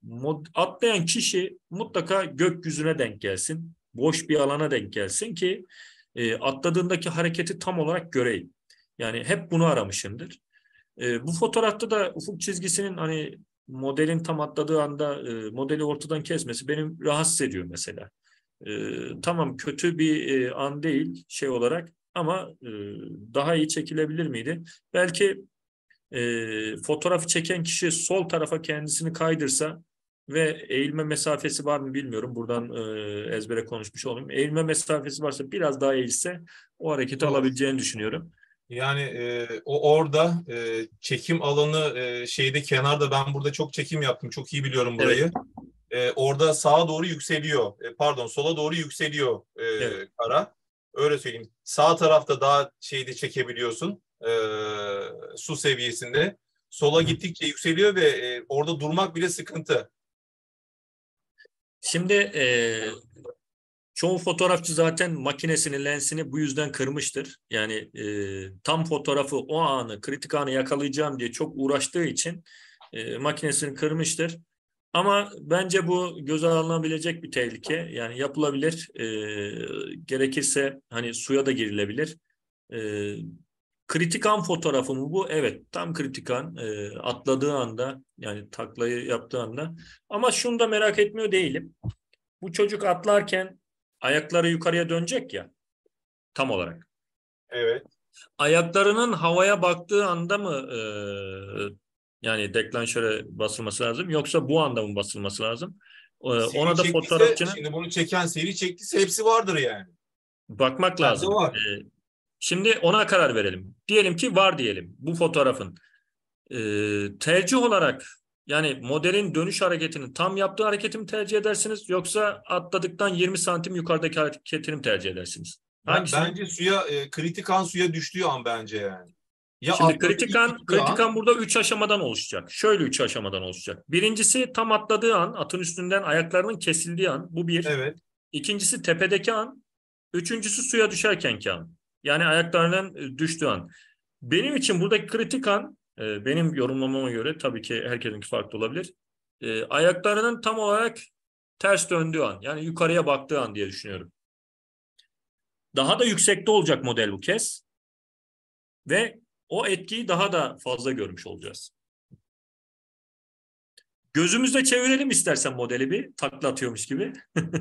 mod, atlayan kişi mutlaka gökyüzüne denk gelsin. Boş bir alana denk gelsin ki e, atladığındaki hareketi tam olarak göreyim. Yani hep bunu aramışımdır. E, bu fotoğrafta da ufuk çizgisinin hani modelin tam atladığı anda e, modeli ortadan kesmesi benim rahatsız ediyor mesela. E, tamam kötü bir e, an değil şey olarak ama e, daha iyi çekilebilir miydi? Belki e, fotoğrafı çeken kişi sol tarafa kendisini kaydırsa ve eğilme mesafesi var mı bilmiyorum. Buradan e, ezbere konuşmuş olayım. Eğilme mesafesi varsa biraz daha eğilse o hareketi Doğru. alabileceğini düşünüyorum. Yani e, o orada e, çekim alanı e, şeyde kenarda ben burada çok çekim yaptım. Çok iyi biliyorum burayı. E, orada sağa doğru yükseliyor. E, pardon sola doğru yükseliyor e, Evet. kara. Öyle söyleyeyim. Sağ tarafta daha şeyde çekebiliyorsun. e, su seviyesinde. Sola Hı. gittikçe yükseliyor ve e, orada durmak bile sıkıntı. Şimdi e, çoğu fotoğrafçı zaten makinesini, lensini bu yüzden kırmıştır. Yani e, tam fotoğrafı o anı, kritik anı yakalayacağım diye çok uğraştığı için e, makinesini kırmıştır. Ama bence bu göze alınabilecek bir tehlike. Yani yapılabilir. E, gerekirse hani suya da girilebilir. E, kritik an fotoğrafı mı bu? Evet, tam kritik an. E, atladığı anda, yani taklayı yaptığı anda. Ama şunu da merak etmiyor değilim. Bu çocuk atlarken ayakları yukarıya dönecek ya tam olarak. Evet. Ayaklarının havaya baktığı anda mı e, yani deklanşöre basılması lazım yoksa bu anda mı basılması lazım? E, ona da fotoğrafçının Şimdi bunu çeken seri çektiyse hepsi vardır yani. bakmak Bence lazım. var. E, şimdi ona karar verelim. Diyelim ki var diyelim bu fotoğrafın. E, tercih olarak yani modelin dönüş hareketini tam yaptığı hareketi mi tercih edersiniz yoksa atladıktan 20 santim yukarıdaki hareketini mi tercih edersiniz? Hangisini? Bence suya e, kritik an suya düştüğü an bence yani. Ya Şimdi atladı, kritik ilk an, düştüğü kritik an burada üç aşamadan oluşacak. Şöyle üç aşamadan oluşacak. Birincisi tam atladığı an, atın üstünden ayaklarının kesildiği an. Bu bir. Evet. İkincisi tepedeki an. Üçüncüsü suya düşerkenki an. Yani ayaklarının e, düştüğü an. Benim için buradaki kritik an, e, benim yorumlamama göre tabii ki herkesinki farklı olabilir. E, ayaklarının tam olarak ters döndüğü an. Yani yukarıya baktığı an diye düşünüyorum. Daha da yüksekte olacak model bu kez. Ve o etkiyi daha da fazla görmüş olacağız. Gözümüzde çevirelim istersen modeli bir takla atıyormuş gibi.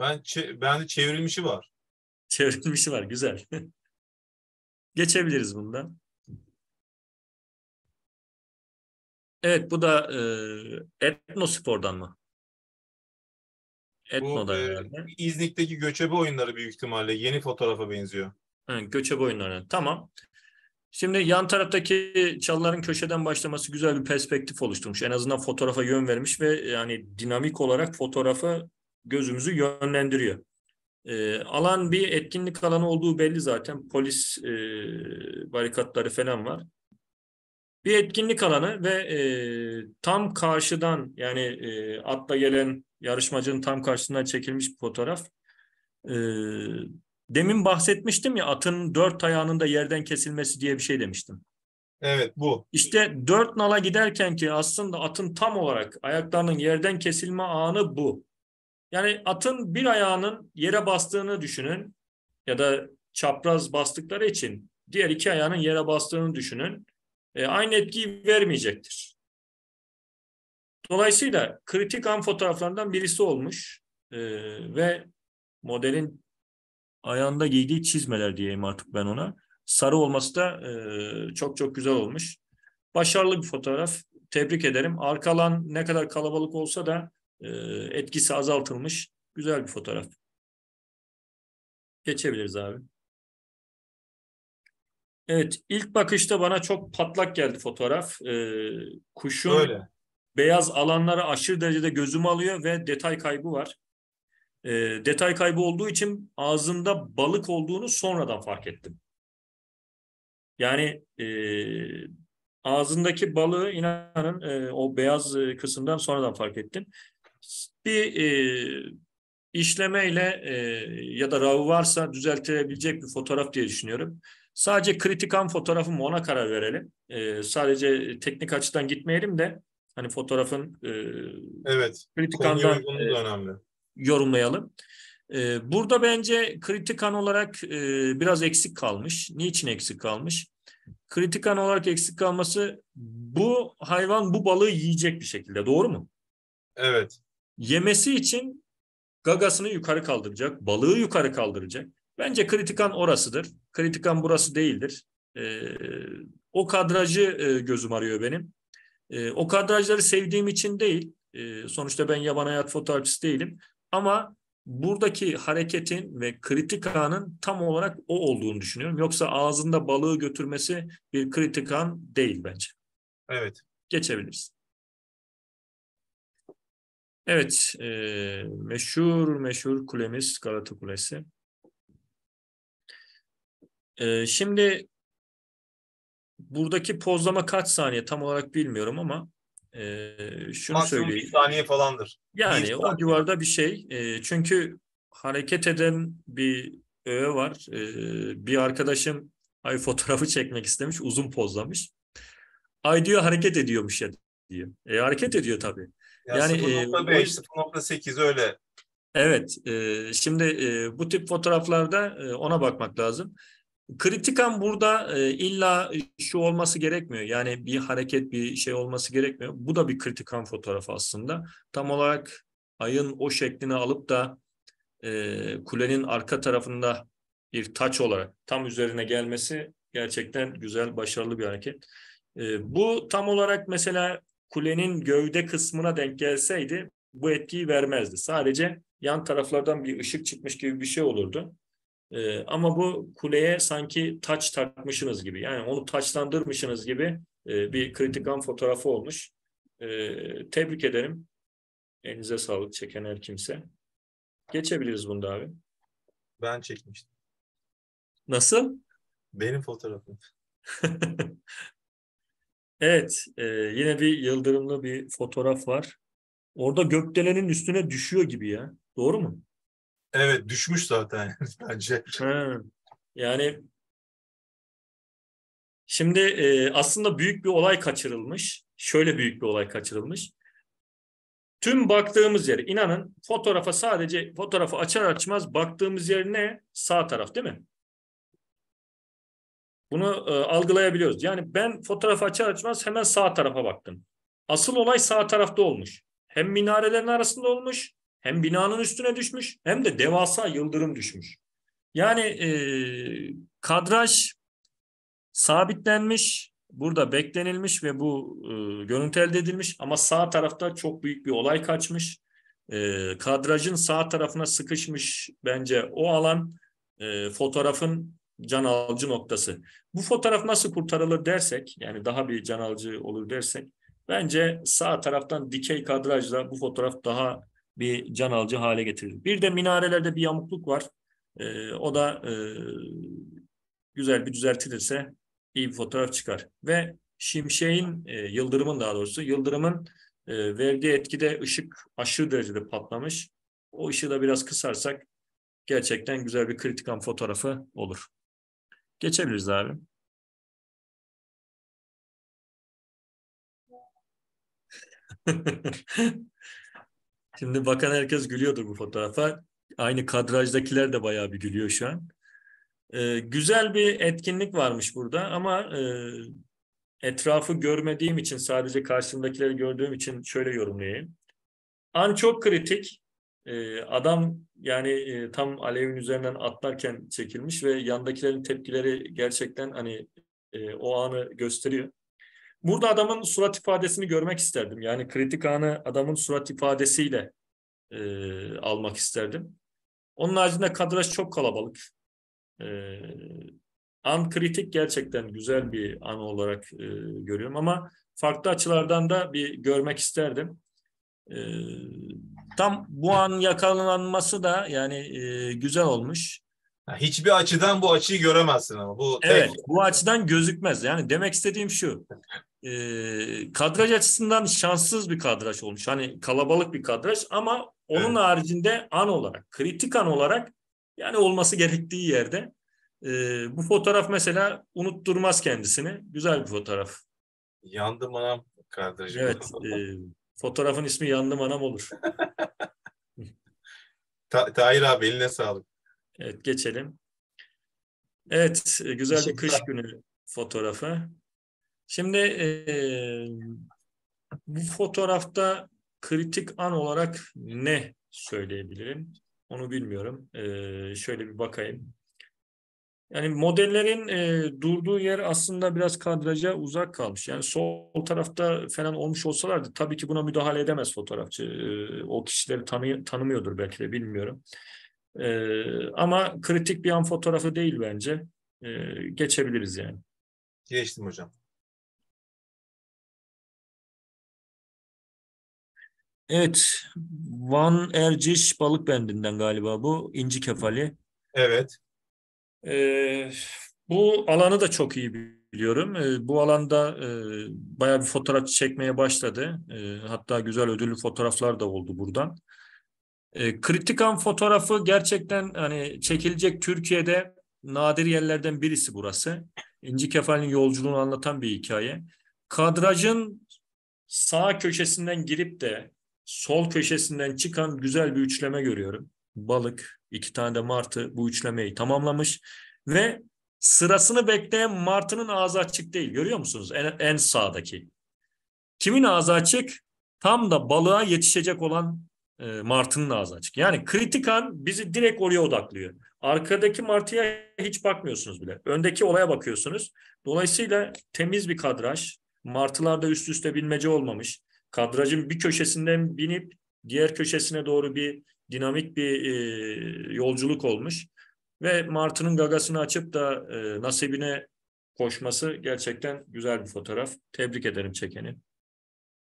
Ben çe- bende çevrilmişi var. Çevrilmişi var güzel. Geçebiliriz bundan. Evet bu da e, etnospordan mı? Bu Etno'da e, herhalde. İznik'teki göçebe oyunları büyük ihtimalle yeni fotoğrafa benziyor. Hı, göçebe oyunları. Tamam. Şimdi yan taraftaki çalıların köşeden başlaması güzel bir perspektif oluşturmuş. En azından fotoğrafa yön vermiş ve yani dinamik olarak fotoğrafı gözümüzü yönlendiriyor. Ee, alan bir etkinlik alanı olduğu belli zaten. Polis e, barikatları falan var. Bir etkinlik alanı ve e, tam karşıdan yani e, atla gelen yarışmacının tam karşısından çekilmiş bir fotoğraf. E, demin bahsetmiştim ya atın dört ayağının da yerden kesilmesi diye bir şey demiştim. Evet bu. İşte dört nala giderken ki aslında atın tam olarak ayaklarının yerden kesilme anı bu. Yani atın bir ayağının yere bastığını düşünün ya da çapraz bastıkları için diğer iki ayağının yere bastığını düşünün. E, aynı etkiyi vermeyecektir. Dolayısıyla kritik an fotoğraflarından birisi olmuş E, ve modelin ayağında giydiği çizmeler diyeyim artık ben ona. Sarı olması da e, çok çok güzel olmuş. Başarılı bir fotoğraf. Tebrik ederim. Arka alan ne kadar kalabalık olsa da etkisi azaltılmış. Güzel bir fotoğraf. Geçebiliriz abi. Evet, ilk bakışta bana çok patlak geldi fotoğraf. Ee, kuşun Öyle. beyaz alanları aşırı derecede gözümü alıyor ve detay kaybı var. Ee, detay kaybı olduğu için ağzında balık olduğunu sonradan fark ettim. Yani e, ağzındaki balığı inanın e, o beyaz e, kısımdan sonradan fark ettim. Bir e, işlemeyle e, ya da RAW varsa düzeltilebilecek bir fotoğraf diye düşünüyorum. Sadece kritik an fotoğrafı mı ona karar verelim. E, sadece teknik açıdan gitmeyelim de hani fotoğrafın e, Evet. kritik andan e, önemli. yorumlayalım. Ee, burada bence kritik an olarak e, biraz eksik kalmış. Niçin eksik kalmış? Kritik an olarak eksik kalması bu hayvan bu balığı yiyecek bir şekilde. Doğru mu? Evet. Yemesi için gagasını yukarı kaldıracak, balığı yukarı kaldıracak. Bence kritik an orasıdır. Kritik an burası değildir. Ee, o kadrajı e, gözüm arıyor benim. E, o kadrajları sevdiğim için değil. E, sonuçta ben yaban hayat fotoğrafçısı değilim. Ama buradaki hareketin ve kritik anın tam olarak o olduğunu düşünüyorum. Yoksa ağzında balığı götürmesi bir kritik an değil bence. Evet. Geçebiliriz. Evet, e, meşhur meşhur kulemiz Galata Kulesi. E, şimdi buradaki pozlama kaç saniye tam olarak bilmiyorum ama e, şunu Maksimum bir söyleyeyim. saniye falandır. Yani Bir o saniye. civarda bir şey. E, çünkü hareket eden bir öğe var. E, bir arkadaşım ay fotoğrafı çekmek istemiş, uzun pozlamış. Ay diyor hareket ediyormuş ya diyor. E, hareket ediyor tabii. Yani, Yani, e, 0.5, 0.8 öyle. Evet, e, şimdi e, bu tip fotoğraflarda e, ona bakmak lazım. Kritik an burada e, illa şu olması gerekmiyor. Yani bir hareket, bir şey olması gerekmiyor. Bu da bir kritik an fotoğrafı aslında. Tam olarak ayın o şeklini alıp da e, kulenin arka tarafında bir taç olarak tam üzerine gelmesi gerçekten güzel, başarılı bir hareket. E, bu tam olarak mesela kulenin gövde kısmına denk gelseydi bu etkiyi vermezdi. Sadece yan taraflardan bir ışık çıkmış gibi bir şey olurdu. Ee, ama bu kuleye sanki taç takmışsınız gibi yani onu taçlandırmışsınız gibi e, bir kritik an fotoğrafı olmuş. Ee, tebrik ederim. Elinize sağlık çeken her kimse. Geçebiliriz bunda abi. Ben çekmiştim. Nasıl? Benim fotoğrafım. Evet, e, yine bir yıldırımlı bir fotoğraf var. Orada gökdelenin üstüne düşüyor gibi ya. Doğru mu? Evet düşmüş zaten bence. Yani şimdi e, aslında büyük bir olay kaçırılmış. Şöyle büyük bir olay kaçırılmış. Tüm baktığımız yer, inanın fotoğrafa sadece fotoğrafı açar açmaz baktığımız yer ne? Sağ taraf değil mi? Bunu e, algılayabiliyoruz. Yani ben fotoğrafı açar açmaz hemen sağ tarafa baktım. Asıl olay sağ tarafta olmuş. Hem minarelerin arasında olmuş, hem binanın üstüne düşmüş, hem de devasa yıldırım düşmüş. Yani e, kadraj sabitlenmiş, burada beklenilmiş ve bu e, görüntü elde edilmiş ama sağ tarafta çok büyük bir olay kaçmış. E, kadrajın sağ tarafına sıkışmış bence o alan e, fotoğrafın can alıcı noktası. Bu fotoğraf nasıl kurtarılır dersek, yani daha bir can alıcı olur dersek, bence sağ taraftan dikey kadrajla bu fotoğraf daha bir can alıcı hale getirir. Bir de minarelerde bir yamukluk var. Ee, o da e, güzel bir düzeltilirse iyi bir fotoğraf çıkar. Ve şimşeğin, e, yıldırımın daha doğrusu, yıldırımın e, verdiği etkide ışık aşırı derecede patlamış. O ışığı da biraz kısarsak gerçekten güzel bir kritik an fotoğrafı olur. Geçebiliriz abi. Şimdi bakan herkes gülüyordur bu fotoğrafa. Aynı kadrajdakiler de bayağı bir gülüyor şu an. Ee, güzel bir etkinlik varmış burada ama e, etrafı görmediğim için sadece karşımdakileri gördüğüm için şöyle yorumlayayım. An çok kritik. Ee, adam yani e, tam alevin üzerinden atlarken çekilmiş ve yandakilerin tepkileri gerçekten hani e, o anı gösteriyor. Burada adamın surat ifadesini görmek isterdim. Yani kritik anı adamın surat ifadesiyle e, almak isterdim. Onun haricinde kadraj çok kalabalık. E, an kritik gerçekten güzel bir an olarak e, görüyorum ama farklı açılardan da bir görmek isterdim. E, tam bu an yakalanması da yani e, güzel olmuş. Hiçbir açıdan bu açıyı göremezsin ama. Bu tek- Evet, bu açıdan gözükmez. Yani demek istediğim şu. E, kadraj açısından şanssız bir kadraj olmuş. Hani kalabalık bir kadraj ama onun Evet. haricinde an olarak, kritik an olarak yani olması gerektiği yerde e, bu fotoğraf mesela unutturmaz kendisini. Güzel bir fotoğraf. yandım anam kardeşim. Evet, e, fotoğrafın ismi Yandım Anam olur. Ta- Tahir abi eline sağlık. Evet, geçelim. Evet, e, güzel bir kış günü fotoğrafı. Şimdi e, bu fotoğrafta kritik an olarak ne söyleyebilirim? Onu bilmiyorum. E, şöyle bir bakayım. Yani modellerin e, durduğu yer aslında biraz kadraja uzak kalmış. Yani sol tarafta falan olmuş olsalardı tabii ki buna müdahale edemez fotoğrafçı. E, o kişileri tanı, tanımıyordur belki de bilmiyorum. Ee, ama kritik bir an fotoğrafı değil bence. Ee, geçebiliriz yani. Geçtim hocam. Evet. Van Erciş balık bendinden galiba bu. İnci kefali. Evet. Ee, bu alanı da çok iyi biliyorum. Ee, bu alanda e, bayağı bir fotoğraf çekmeye başladı. Ee, hatta güzel ödüllü fotoğraflar da oldu buradan. Ee, kritik an fotoğrafı gerçekten hani çekilecek Türkiye'de nadir yerlerden birisi burası. İnci Kefal'in yolculuğunu anlatan bir hikaye. Kadrajın sağ köşesinden girip de sol köşesinden çıkan güzel bir üçleme görüyorum. Balık, iki tane de martı bu üçlemeyi tamamlamış ve sırasını bekleyen martının ağzı açık değil. Görüyor musunuz? En, en sağdaki. Kimin ağzı açık? Tam da balığa yetişecek olan e, martının ağzı açık. Yani kritik an bizi direkt oraya odaklıyor. Arkadaki martıya hiç bakmıyorsunuz bile. Öndeki olaya bakıyorsunuz. Dolayısıyla temiz bir kadraj. Martılarda üst üste binmece olmamış. Kadrajın bir köşesinden binip diğer köşesine doğru bir dinamik bir e, yolculuk olmuş. Ve martının gagasını açıp da e, nasibine koşması gerçekten güzel bir fotoğraf. Tebrik ederim çekeni.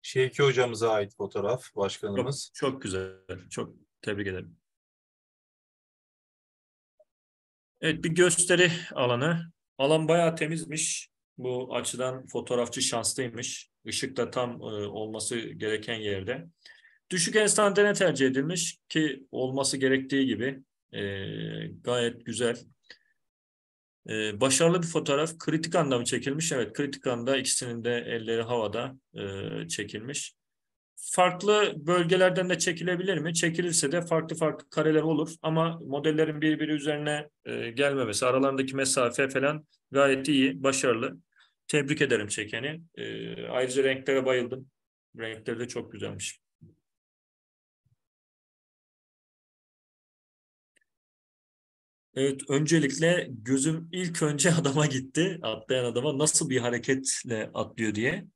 Şevki hocamıza ait fotoğraf Çok, başkanımız. çok güzel. Çok tebrik ederim. Evet bir gösteri alanı. Alan bayağı temizmiş. Bu açıdan fotoğrafçı şanslıymış. Işık da tam e, olması gereken yerde. Düşük enstantane tercih edilmiş ki olması gerektiği gibi E, gayet güzel. E, başarılı bir fotoğraf. Kritik anda mı çekilmiş? Evet kritik anda ikisinin de elleri havada e, çekilmiş. Farklı bölgelerden de çekilebilir mi? Çekilirse de farklı farklı kareler olur ama modellerin birbiri üzerine e, gelmemesi, aralarındaki mesafe falan gayet iyi, başarılı. Tebrik ederim çekeni. E, ayrıca renklere bayıldım. Renkleri de çok güzelmiş. Evet, öncelikle gözüm ilk önce adama gitti. Atlayan adama nasıl bir hareketle atlıyor diye.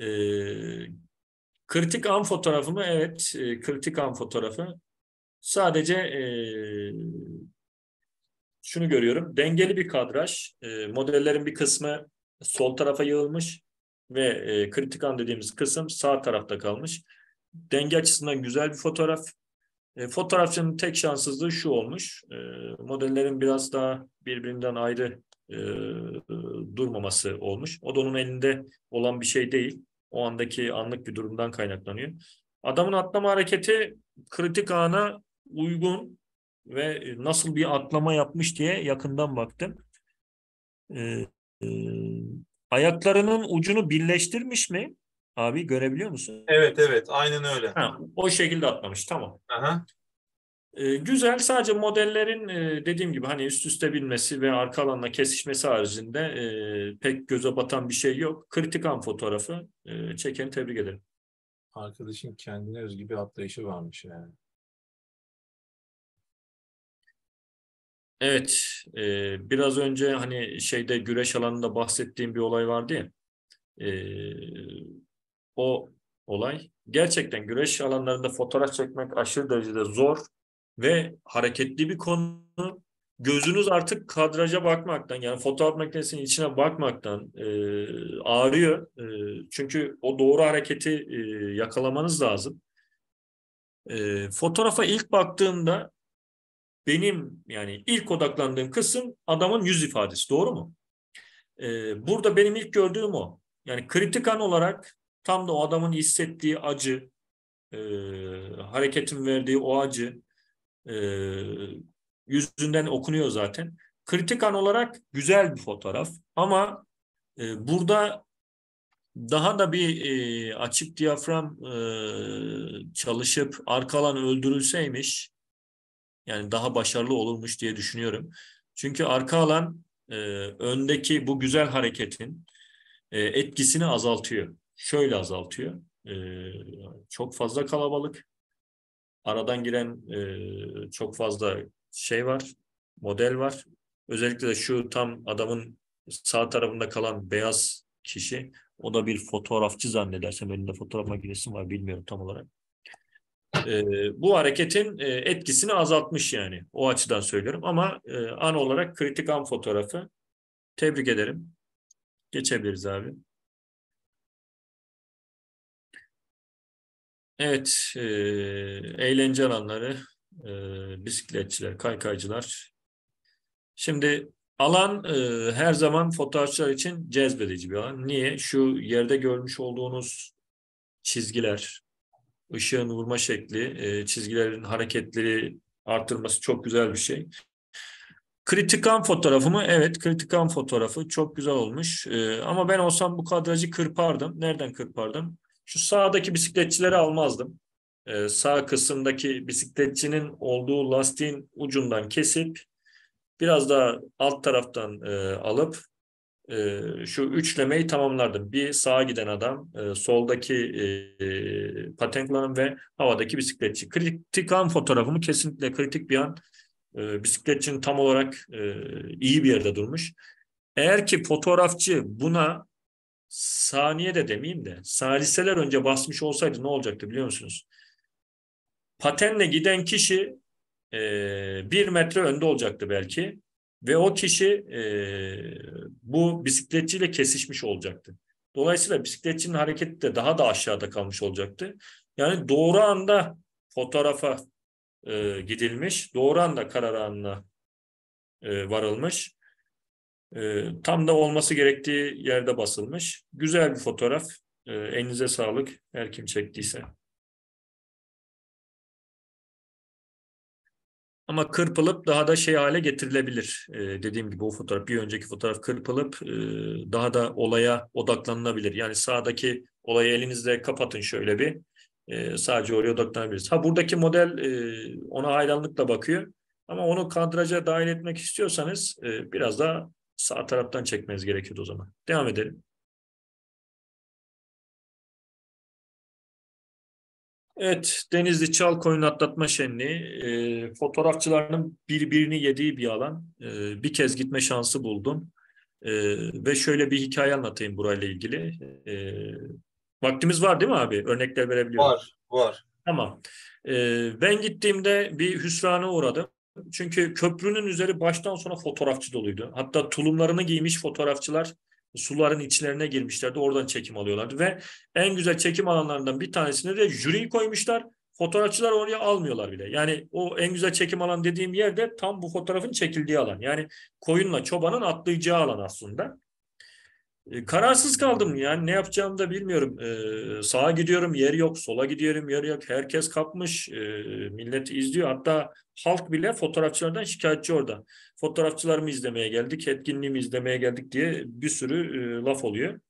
Ee, kritik an fotoğrafı mı? Evet, e, kritik an fotoğrafı. Sadece e, şunu görüyorum. Dengeli bir kadraj. E, modellerin bir kısmı sol tarafa yığılmış ve e, kritik an dediğimiz kısım sağ tarafta kalmış. Denge açısından güzel bir fotoğraf. E, fotoğrafçının tek şanssızlığı şu olmuş. E, modellerin biraz daha birbirinden ayrı e, durmaması olmuş. O da onun elinde olan bir şey değil. O andaki anlık bir durumdan kaynaklanıyor. Adamın atlama hareketi kritik ana uygun ve nasıl bir atlama yapmış diye yakından baktım. E, e, ayaklarının ucunu birleştirmiş mi? Abi görebiliyor musun? Evet evet aynen öyle. Ha, o şekilde atlamış. Tamam. Aha. Ee, güzel. Sadece modellerin e, dediğim gibi hani üst üste binmesi ve arka alanla kesişmesi haricinde e, pek göze batan bir şey yok. Kritik an fotoğrafı. E, çekeni tebrik ederim. Arkadaşın kendine özgü bir atlayışı varmış yani. Evet. e, biraz önce hani şeyde güreş alanında bahsettiğim bir olay vardı ya. E, o olay. Gerçekten güreş alanlarında fotoğraf çekmek aşırı derecede zor ve hareketli bir konu. gözünüz artık kadraja bakmaktan yani fotoğraf makinesinin içine bakmaktan e, ağrıyor. E, çünkü o doğru hareketi e, yakalamanız lazım. E, fotoğrafa ilk baktığımda benim yani ilk odaklandığım kısım adamın yüz ifadesi. Doğru mu? E, burada benim ilk gördüğüm o. Yani kritik an olarak tam da o adamın hissettiği acı, e, hareketin verdiği o acı, e, yüzünden okunuyor zaten. Kritik an olarak güzel bir fotoğraf ama e, burada daha da bir e, açık diyafram e, çalışıp arka alan öldürülseymiş yani daha başarılı olurmuş diye düşünüyorum. Çünkü arka alan e, öndeki bu güzel hareketin e, etkisini azaltıyor. Şöyle azaltıyor. E, çok fazla kalabalık. Aradan giren e, çok fazla şey var, model var. Özellikle de şu tam adamın sağ tarafında kalan beyaz kişi. O da bir fotoğrafçı zannedersem. Elinde fotoğraf makinesi var bilmiyorum tam olarak. Ee, bu hareketin e, etkisini azaltmış yani. O açıdan söylüyorum. Ama e, an olarak kritik an fotoğrafı. Tebrik ederim. Geçebiliriz abi. Evet, e, eğlence alanları, e, bisikletçiler, kaykaycılar. Şimdi alan e, her zaman fotoğrafçılar için cezbedici bir alan. Niye? Şu yerde görmüş olduğunuz çizgiler, ışığın vurma şekli, e, çizgilerin hareketleri arttırması çok güzel bir şey. Kritikan fotoğrafı mı? Evet, kritikan fotoğrafı çok güzel olmuş. E, ama ben olsam bu kadrajı kırpardım. Nereden kırpardım? Şu sağdaki bisikletçileri almazdım. Ee, sağ kısımdaki bisikletçinin olduğu lastiğin ucundan kesip biraz daha alt taraftan e, alıp e, şu üçlemeyi tamamlardım. Bir sağa giden adam, e, soldaki e, paten kullanan ve havadaki bisikletçi. Kritik an fotoğrafımı kesinlikle kritik bir an. E, bisikletçinin tam olarak e, iyi bir yerde durmuş. Eğer ki fotoğrafçı buna saniye de demeyeyim de saliseler önce basmış olsaydı ne olacaktı biliyor musunuz? Patenle giden kişi e, bir metre önde olacaktı belki ve o kişi e, bu bisikletçiyle kesişmiş olacaktı. Dolayısıyla bisikletçinin hareketi de daha da aşağıda kalmış olacaktı. Yani doğru anda fotoğrafa e, gidilmiş, doğru anda karar anına e, varılmış. E, tam da olması gerektiği yerde basılmış. Güzel bir fotoğraf. E, elinize sağlık her kim çektiyse. Ama kırpılıp daha da şey hale getirilebilir. Ee, dediğim gibi o fotoğraf, bir önceki fotoğraf kırpılıp e, daha da olaya odaklanılabilir. Yani sağdaki olayı elinizle kapatın şöyle bir. E, sadece oraya odaklanabiliriz. Ha buradaki model e, ona hayranlıkla bakıyor. Ama onu kadraja dahil etmek istiyorsanız e, biraz daha sağ taraftan çekmeniz gerekiyordu o zaman. Devam edelim. Evet, Denizli Çal Koyun Atlatma Şenliği e, fotoğrafçılarının birbirini yediği bir alan. E, bir kez gitme şansı buldum. E, ve şöyle bir hikaye anlatayım burayla ilgili. E, vaktimiz var değil mi abi? Örnekler verebiliyorum. Var, var. Tamam. E, ben gittiğimde bir hüsrana uğradım. Çünkü köprünün üzeri baştan sona fotoğrafçı doluydu. Hatta tulumlarını giymiş fotoğrafçılar suların içlerine girmişlerdi. Oradan çekim alıyorlardı ve en güzel çekim alanlarından bir tanesine de jüriyi koymuşlar. Fotoğrafçılar oraya almıyorlar bile. Yani o en güzel çekim alan dediğim yerde tam bu fotoğrafın çekildiği alan. Yani koyunla çobanın atlayacağı alan aslında. E, kararsız kaldım yani ne yapacağımı da bilmiyorum. E, sağa gidiyorum yer yok, sola gidiyorum yer yok. Herkes kapmış, e, millet izliyor. Hatta halk bile fotoğrafçılardan şikayetçi orada. Fotoğrafçılarımı izlemeye geldik, etkinliğimi izlemeye geldik diye bir sürü e, laf oluyor.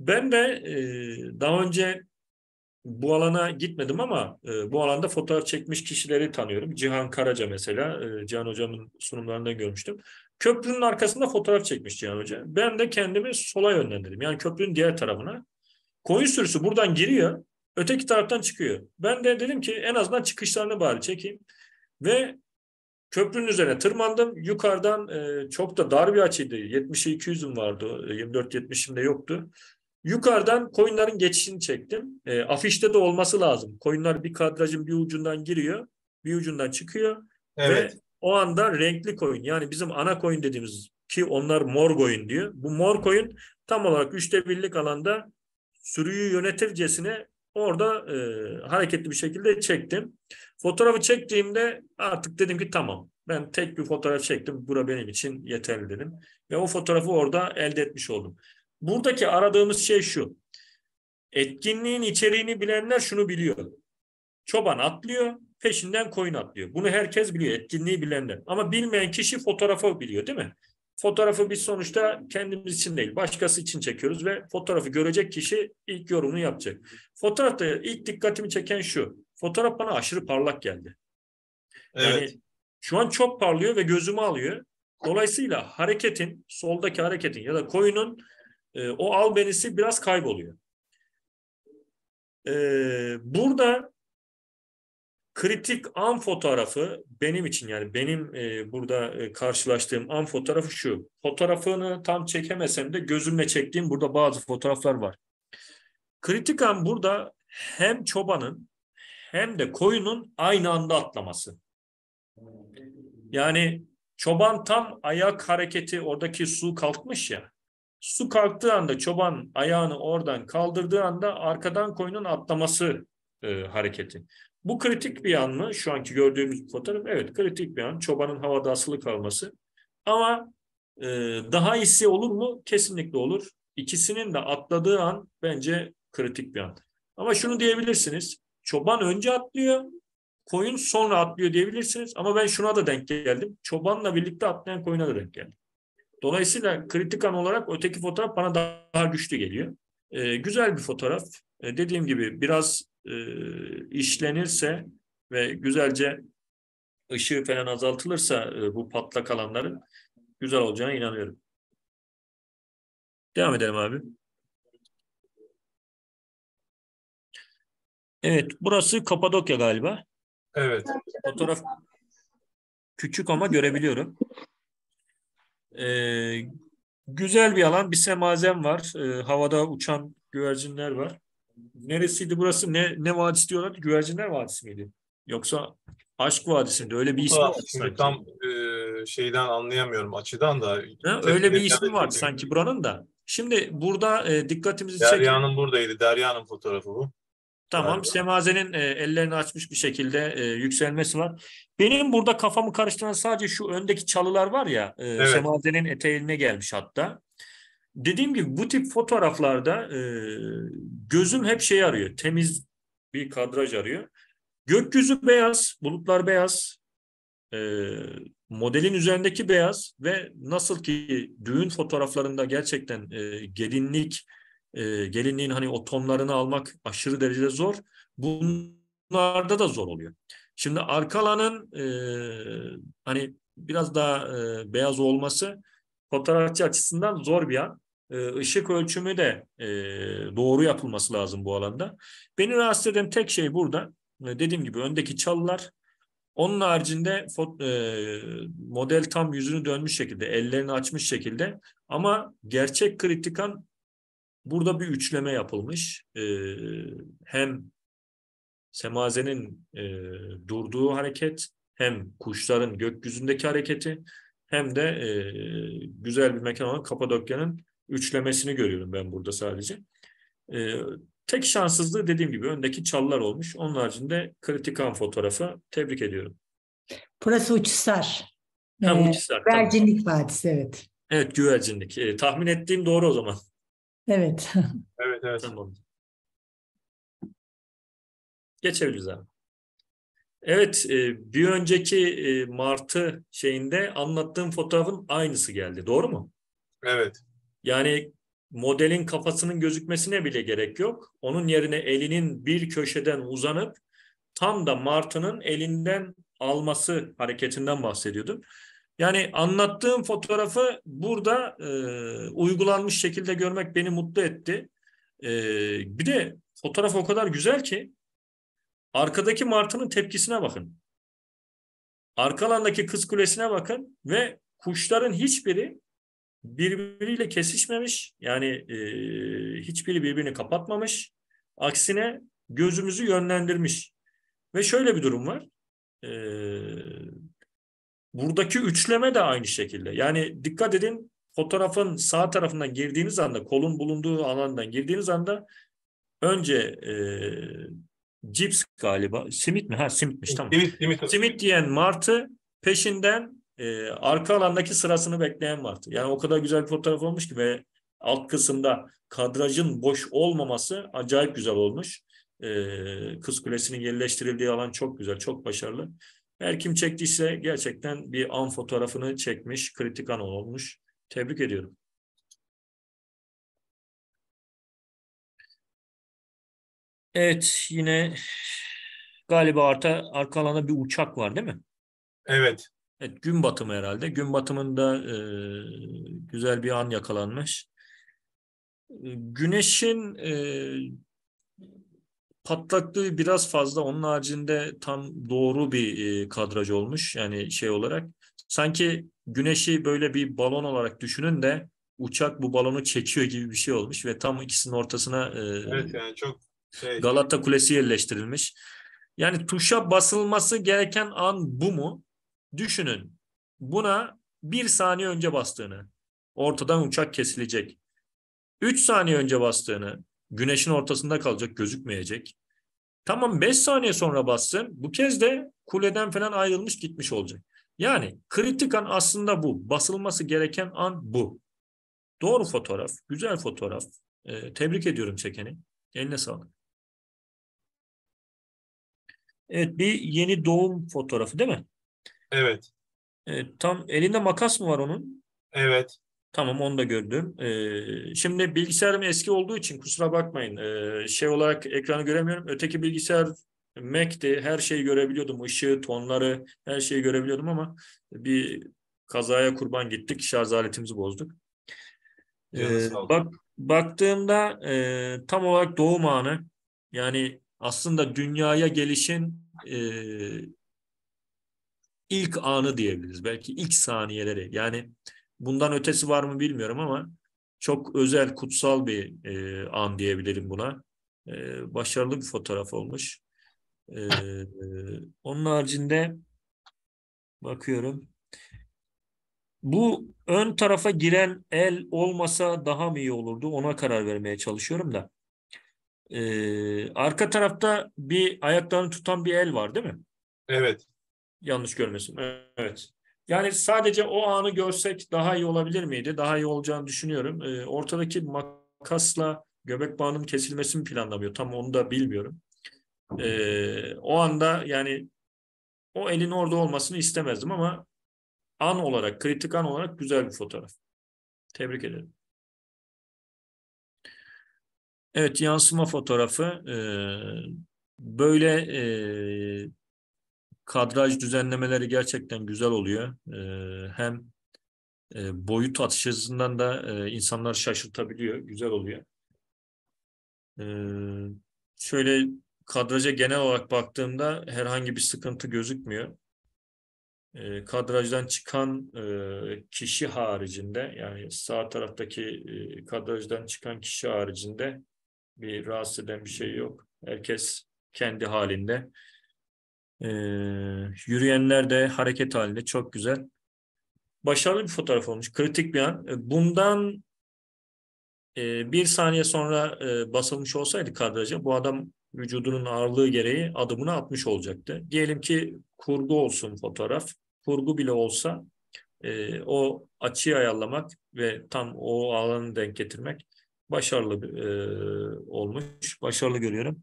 Ben de e, daha önce bu alana gitmedim ama e, bu alanda fotoğraf çekmiş kişileri tanıyorum. Cihan Karaca mesela, e, Cihan Hocam'ın sunumlarında görmüştüm. Köprünün arkasında fotoğraf çekmiş Cihan Hoca. Ben de kendimi sola yönlendirdim. Yani köprünün diğer tarafına. Koyun sürüsü buradan giriyor. Öteki taraftan çıkıyor. Ben de dedim ki en azından çıkışlarını bari çekeyim. Ve köprünün üzerine tırmandım. Yukarıdan e, çok da dar bir açıydı. 70'e 200'üm vardı. 24-70'imde yoktu. Yukarıdan koyunların geçişini çektim. E, afişte de olması lazım. Koyunlar bir kadrajın bir ucundan giriyor. Bir ucundan çıkıyor. Evet. Ve o anda renkli koyun yani bizim ana koyun dediğimiz ki onlar mor koyun diyor. Bu mor koyun tam olarak üçte birlik alanda sürüyü yönetircesine orada e, hareketli bir şekilde çektim. Fotoğrafı çektiğimde artık dedim ki tamam ben tek bir fotoğraf çektim. Bura benim için yeterli dedim. Ve o fotoğrafı orada elde etmiş oldum. Buradaki aradığımız şey şu. Etkinliğin içeriğini bilenler şunu biliyor. Çoban atlıyor, peşinden koyun atlıyor. Bunu herkes biliyor, etkinliği bilenler. Ama bilmeyen kişi fotoğrafı biliyor değil mi? Fotoğrafı biz sonuçta kendimiz için değil, başkası için çekiyoruz ve fotoğrafı görecek kişi ilk yorumunu yapacak. Fotoğrafta ilk dikkatimi çeken şu. Fotoğraf bana aşırı parlak geldi. Yani Evet. şu an çok parlıyor ve gözümü alıyor. Dolayısıyla hareketin, soldaki hareketin ya da koyunun e, o albenisi biraz kayboluyor. E, burada kritik an fotoğrafı benim için yani benim e, burada e, karşılaştığım an fotoğrafı şu. Fotoğrafını tam çekemesem de gözümle çektiğim burada bazı fotoğraflar var. Kritik an burada hem çobanın hem de koyunun aynı anda atlaması. Yani çoban tam ayak hareketi oradaki su kalkmış ya. Su kalktığı anda çoban ayağını oradan kaldırdığı anda arkadan koyunun atlaması e, hareketi. Bu kritik bir an mı? Şu anki gördüğümüz fotoğraf. Evet kritik bir an. Çobanın havada asılı kalması. Ama e, daha iyisi olur mu? Kesinlikle olur. İkisinin de atladığı an bence kritik bir an. Ama şunu diyebilirsiniz. Çoban önce atlıyor, koyun sonra atlıyor diyebilirsiniz. Ama ben şuna da denk geldim. Çobanla birlikte atlayan koyuna da denk geldim. Dolayısıyla kritik an olarak öteki fotoğraf bana daha güçlü geliyor. Ee, güzel bir fotoğraf. Ee, dediğim gibi biraz e, işlenirse ve güzelce ışığı falan azaltılırsa e, bu patlak alanların güzel olacağına inanıyorum. Devam edelim abi. Evet, burası Kapadokya galiba. Evet. Fotoğraf küçük ama görebiliyorum. Ee, güzel bir alan. Bir semazem var. Ee, havada uçan güvercinler var. Neresiydi burası? Ne ne vadisi diyorlardı? Güvercinler Vadisi miydi? Yoksa Aşk Vadisi'nde öyle bir ismi var Şimdi tam e, şeyden anlayamıyorum açıdan da. Ha, öyle bir ismi vardı sanki buranın da. Şimdi burada e, dikkatimizi çeken Derya'nın buradaydı. Derya'nın fotoğrafı bu. Tamam. Galiba. Semazenin e, ellerini açmış bir şekilde e, yükselmesi var. Benim burada kafamı karıştıran sadece şu öndeki çalılar var ya. E, Evet. Semazenin eteğine gelmiş hatta. Dediğim gibi bu tip fotoğraflarda e, gözüm hep şey arıyor. Temiz bir kadraj arıyor. Gökyüzü beyaz, bulutlar beyaz. E, modelin üzerindeki beyaz ve nasıl ki düğün fotoğraflarında gerçekten e, gelinlik e, gelinliğin hani o tonlarını almak aşırı derecede zor. Bunlarda da zor oluyor. Şimdi arka alanın e, hani biraz daha e, beyaz olması fotoğrafçı açısından zor bir an. E, ışık ölçümü de e, doğru yapılması lazım bu alanda. Beni rahatsız eden tek şey burada e, dediğim gibi öndeki çalılar onun haricinde e, model tam yüzünü dönmüş şekilde, ellerini açmış şekilde ama gerçek kritikan burada bir üçleme yapılmış. Hem semazenin durduğu hareket, hem kuşların gökyüzündeki hareketi, hem de güzel bir mekan olan Kapadokya'nın üçlemesini görüyorum ben burada sadece. E, tek şanssızlığı dediğim gibi öndeki çalılar olmuş. Onun haricinde kritikan fotoğrafı tebrik ediyorum. Burası Uçsar. Ha, Ee, Uçhisar, tamam. Güvercinlik Vadisi evet. Evet güvercinlik. E, tahmin ettiğim doğru o zaman. Evet. Evet evet. Tamam. Geçebiliriz abi. Evet, e, bir önceki e, Martı şeyinde anlattığım fotoğrafın aynısı geldi. Doğru mu? Evet. Yani modelin kafasının gözükmesine bile gerek yok. Onun yerine elinin bir köşeden uzanıp tam da Martı'nın elinden alması hareketinden bahsediyordum. Yani anlattığım fotoğrafı burada e, uygulanmış şekilde görmek beni mutlu etti. E, bir de fotoğraf o kadar güzel ki arkadaki Martı'nın tepkisine bakın. Arka alandaki Kız Kulesi'ne bakın ve kuşların hiçbiri birbiriyle kesişmemiş. Yani e, hiçbiri birbirini kapatmamış. Aksine gözümüzü yönlendirmiş. Ve şöyle bir durum var. E, Buradaki üçleme de aynı şekilde. Yani dikkat edin fotoğrafın sağ tarafından girdiğiniz anda kolun bulunduğu alandan girdiğiniz anda önce e, cips galiba simit mi? Ha simitmiş tamam. Simit, simit. Simit diyen martı peşinden e, arka alandaki sırasını bekleyen martı. Yani o kadar güzel bir fotoğraf olmuş ki ve alt kısımda kadrajın boş olmaması acayip güzel olmuş. E, Kız Kulesi'nin yerleştirildiği alan çok güzel, çok başarılı. Her kim çektiyse gerçekten bir an fotoğrafını çekmiş, kritik an olmuş. Tebrik ediyorum. Evet, yine galiba arka, arka alanda bir uçak var değil mi? Evet. Evet, gün batımı herhalde. Gün batımında e, güzel bir an yakalanmış. E, Güneşin e, patlaklığı biraz fazla. Onun haricinde tam doğru bir e, kadraj olmuş. Yani şey olarak. Sanki güneşi böyle bir balon olarak düşünün de uçak bu balonu çekiyor gibi bir şey olmuş ve tam ikisinin ortasına e, Evet yani çok şey. Galata Kulesi yerleştirilmiş. Yani tuşa basılması gereken an bu mu? Düşünün. Buna bir saniye önce bastığını, ortadan uçak kesilecek. Üç saniye önce bastığını, güneşin ortasında kalacak, gözükmeyecek. Tamam beş saniye sonra bassın, bu kez de kuleden falan ayrılmış gitmiş olacak. Yani kritik an aslında bu. Basılması gereken an bu. Doğru fotoğraf, güzel fotoğraf. Ee, tebrik ediyorum çekeni. Eline sağlık. Evet bir yeni doğum fotoğrafı değil mi? Evet. Evet, tam elinde makas mı var onun? Evet. Tamam onu da gördüm. Ee, şimdi bilgisayarım eski olduğu için kusura bakmayın. Ee, şey olarak ekranı göremiyorum. Öteki bilgisayar Mac'ti. Her şeyi görebiliyordum. Işığı, tonları her şeyi görebiliyordum ama bir kazaya kurban gittik. Şarj aletimizi bozduk. Ee, bak baktığımda e, tam olarak doğum anı yani aslında dünyaya gelişin e, ilk anı diyebiliriz. Belki ilk saniyeleri. Yani bundan ötesi var mı bilmiyorum ama çok özel, kutsal bir e, an diyebilirim buna. E, başarılı bir fotoğraf olmuş. E, onun haricinde bakıyorum. Bu ön tarafa giren el olmasa daha mı iyi olurdu? Ona karar vermeye çalışıyorum da. Ee, arka tarafta bir ayaklarını tutan bir el var değil mi? Evet. Yanlış görmesin. Evet. Yani sadece o anı görsek daha iyi olabilir miydi? Daha iyi olacağını düşünüyorum. Ee, ortadaki makasla göbek bağının kesilmesi mi planlamıyor? Tam onu da bilmiyorum. Ee, o anda yani o elin orada olmasını istemezdim ama an olarak, kritik an olarak güzel bir fotoğraf. Tebrik ederim. Evet, yansıma fotoğrafı. Ee, böyle e, kadraj düzenlemeleri gerçekten güzel oluyor. Ee, hem e, boyut atış hızından da e, insanlar şaşırtabiliyor. Güzel oluyor. Ee, şöyle kadraja genel olarak baktığımda herhangi bir sıkıntı gözükmüyor. E, kadrajdan çıkan e, kişi haricinde yani sağ taraftaki e, kadrajdan çıkan kişi haricinde bir rahatsız eden bir şey yok. Herkes kendi halinde. E, yürüyenler de hareket halinde çok güzel. Başarılı bir fotoğraf olmuş. Kritik bir an. E, Bundan e, bir saniye sonra e, basılmış olsaydı kadraja bu adam vücudunun ağırlığı gereği adımını atmış olacaktı. Diyelim ki kurgu olsun fotoğraf. Kurgu bile olsa e, o açıyı ayarlamak ve tam o alanı denk getirmek başarılı e, olmuş. Başarılı görüyorum.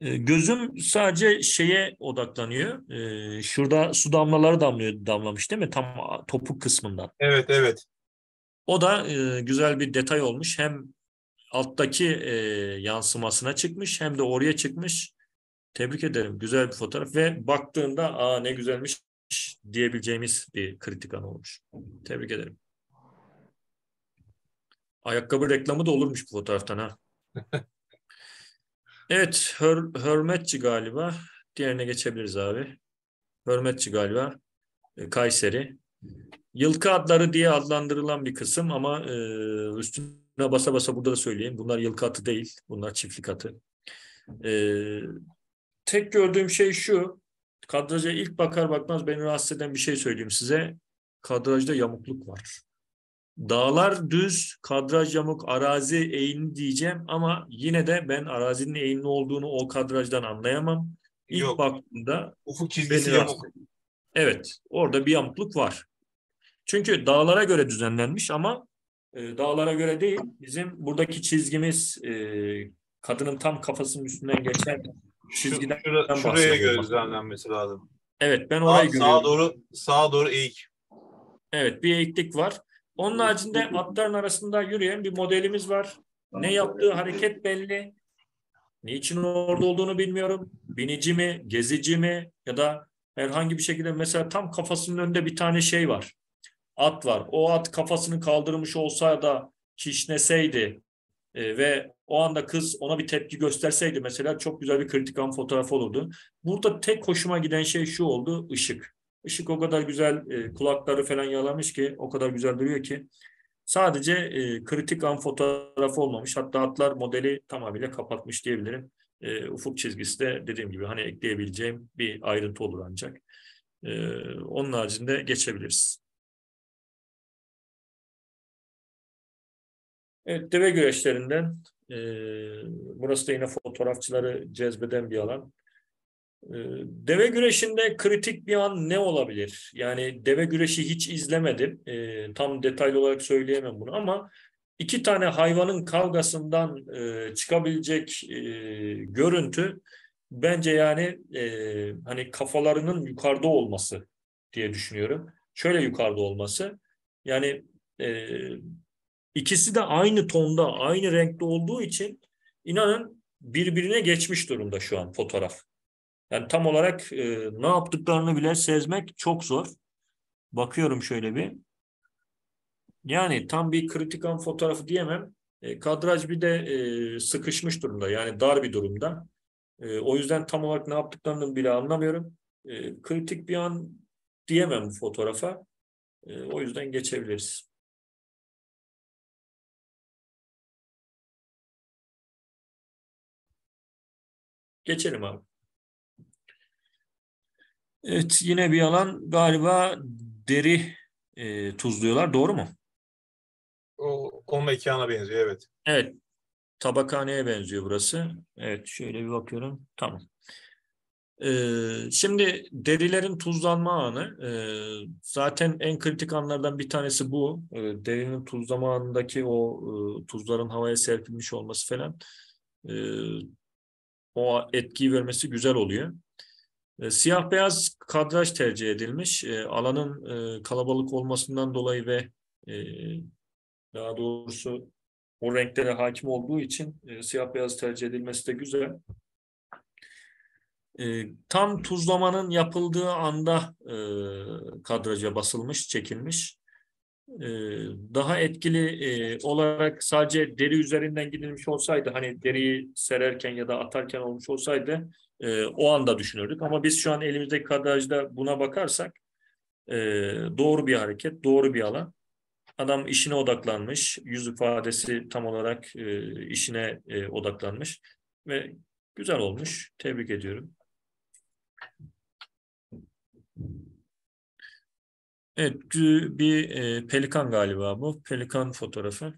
E, gözüm sadece şeye odaklanıyor. E, şurada su damlaları damlıyor, damlamış değil mi? Tam topuk kısmından. Evet, evet. O da e, güzel bir detay olmuş. Hem alttaki e, yansımasına çıkmış hem de oraya çıkmış. Tebrik ederim. Güzel bir fotoğraf ve baktığında aa ne güzelmiş diyebileceğimiz bir kritik an olmuş. Tebrik ederim. Ayakkabı reklamı da olurmuş bu fotoğraftan ha. Evet, Hör, Hürmetçi galiba. Diğerine geçebiliriz abi. Hürmetçi galiba. E, Kayseri. Yılkı adları diye adlandırılan bir kısım ama e, üstüne basa basa burada da söyleyeyim. Bunlar yılkı atı değil. Bunlar çiftlik atı. E, tek gördüğüm şey şu. kadraja ilk bakar bakmaz beni rahatsız eden bir şey söyleyeyim size. Kadrajda yamukluk var. Dağlar düz, kadraj yamuk, arazi eğimli diyeceğim ama yine de ben arazinin eğimli olduğunu o kadrajdan anlayamam. İlk Yok. baktığımda Ufuk çizgisi yamuk. Evet, orada bir yamukluk var. Çünkü dağlara göre düzenlenmiş ama e, dağlara göre değil. Bizim buradaki çizgimiz e, kadının tam kafasının üstünden geçen Şu, çizgiden şura- şuraya göre düzenlenmesi lazım. Evet, ben orayı sağa görüyorum. doğru sağa doğru eğik. Evet, bir eğiklik var. Onun haricinde atların arasında yürüyen bir modelimiz var. Ne yaptığı hareket belli. Niçin orada olduğunu bilmiyorum. Binici mi, gezici mi ya da herhangi bir şekilde mesela tam kafasının önünde bir tane şey var. At var. O at kafasını kaldırmış olsa da kişneseydi e, ve o anda kız ona bir tepki gösterseydi mesela çok güzel bir kritik an fotoğrafı olurdu. Burada tek hoşuma giden şey şu oldu, ışık. Işık o kadar güzel, e, kulakları falan yalamış ki, o kadar güzel duruyor ki. Sadece e, kritik an fotoğrafı olmamış. Hatta atlar modeli tamamıyla kapatmış diyebilirim. E, ufuk çizgisi de dediğim gibi hani ekleyebileceğim bir ayrıntı olur ancak. E, onun haricinde geçebiliriz. Evet, deve güreşlerinden e, burası da yine fotoğrafçıları cezbeden bir alan. E, deve güreşinde kritik bir an ne olabilir? Yani deve güreşi hiç izlemedim. E, tam detaylı olarak söyleyemem bunu ama iki tane hayvanın kavgasından e, çıkabilecek e, görüntü bence yani e, hani kafalarının yukarıda olması diye düşünüyorum. Şöyle yukarıda olması. Yani e, İkisi de aynı tonda, aynı renkte olduğu için inanın birbirine geçmiş durumda şu an fotoğraf. Yani tam olarak e, ne yaptıklarını bile sezmek çok zor. Bakıyorum şöyle bir. Yani tam bir kritik an fotoğrafı diyemem. E, kadraj bir de e, sıkışmış durumda. Yani dar bir durumda. E, o yüzden tam olarak ne yaptıklarını bile anlamıyorum. E, kritik bir an diyemem bu fotoğrafa. E, o yüzden geçebiliriz. Geçelim abi. Evet yine bir alan galiba deri e, tuzluyorlar doğru mu? O, o mekana benziyor evet. Evet tabakhaneye benziyor burası. Evet şöyle bir bakıyorum tamam. Ee, şimdi derilerin tuzlanma anı e, zaten en kritik anlardan bir tanesi bu. E, derinin tuzlama anındaki o e, tuzların havaya serpilmiş olması falan. E, o etkiyi vermesi güzel oluyor. E, siyah beyaz kadraj tercih edilmiş. E, alanın e, kalabalık olmasından dolayı ve daha doğrusu o renklere hakim olduğu için siyah beyaz tercih edilmesi de güzel. Tam tuzlamanın yapıldığı anda e, kadraja basılmış, çekilmiş. Daha etkili olarak sadece deri üzerinden gidilmiş olsaydı, hani deriyi sererken ya da atarken olmuş olsaydı e, o anda düşünürdük. Ama biz şu an elimizdeki kadrajda buna bakarsak e, doğru bir hareket, doğru bir alan. Adam işine odaklanmış, yüz ifadesi tam olarak e, işine e, odaklanmış ve güzel olmuş. Tebrik ediyorum. Evet, bir e, pelikan galiba bu. Pelikan fotoğrafı.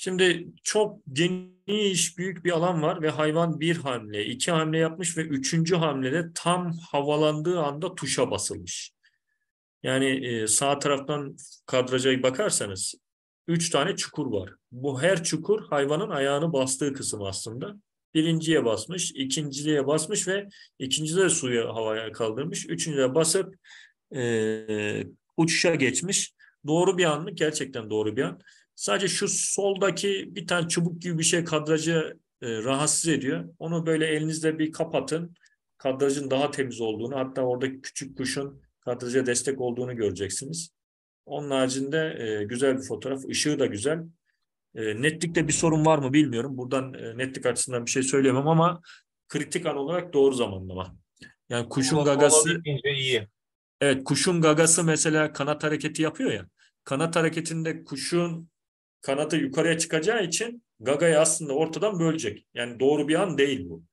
Şimdi çok geniş, büyük bir alan var ve hayvan bir hamle, iki hamle yapmış ve üçüncü hamlede tam havalandığı anda tuşa basılmış. Yani e, sağ taraftan kadraja bakarsanız üç tane çukur var. Bu her çukur hayvanın ayağını bastığı kısım aslında. Birinciye basmış, ikinciye basmış ve ikincide de suyu havaya kaldırmış. Üçüncüye basıp e, uçuşa geçmiş. Doğru bir an? Gerçekten doğru bir an. Sadece şu soldaki bir tane çubuk gibi bir şey kadrajı e, rahatsız ediyor. Onu böyle elinizle bir kapatın. Kadrajın daha temiz olduğunu hatta oradaki küçük kuşun kadraja destek olduğunu göreceksiniz. Onun haricinde e, güzel bir fotoğraf. Işığı da güzel. E, netlikte bir sorun var mı bilmiyorum. Buradan e, netlik açısından bir şey söyleyemem ama kritik an olarak doğru zamanlama. Yani kuşun gagası iyi. Evet kuşun gagası mesela kanat hareketi yapıyor ya. Kanat hareketinde kuşun kanadı yukarıya çıkacağı için gagayı aslında ortadan bölecek. Yani doğru bir an değil bu.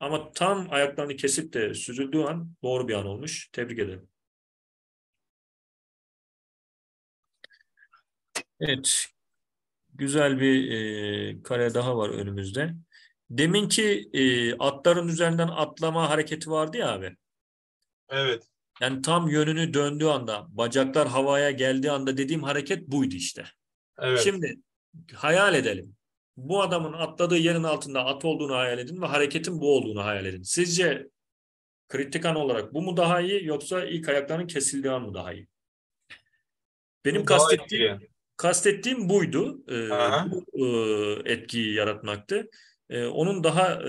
Ama tam ayaklarını kesip de süzüldüğü an doğru bir an olmuş. Tebrik ederim. Evet. Güzel bir e, kare daha var önümüzde. Deminki e, atların üzerinden atlama hareketi vardı ya abi. Evet. Yani tam yönünü döndüğü anda, bacaklar havaya geldiği anda dediğim hareket buydu işte. Evet. Şimdi hayal edelim. Bu adamın atladığı yerin altında at olduğunu hayal edin ve hareketin bu olduğunu hayal edin. Sizce kritik an olarak bu mu daha iyi yoksa ilk ayaklarının kesildiği an mı daha iyi? Benim Bu kastettiğim kastettiğim buydu. Ee, Aha. bu e, etkiyi yaratmaktı. Ee, onun daha e,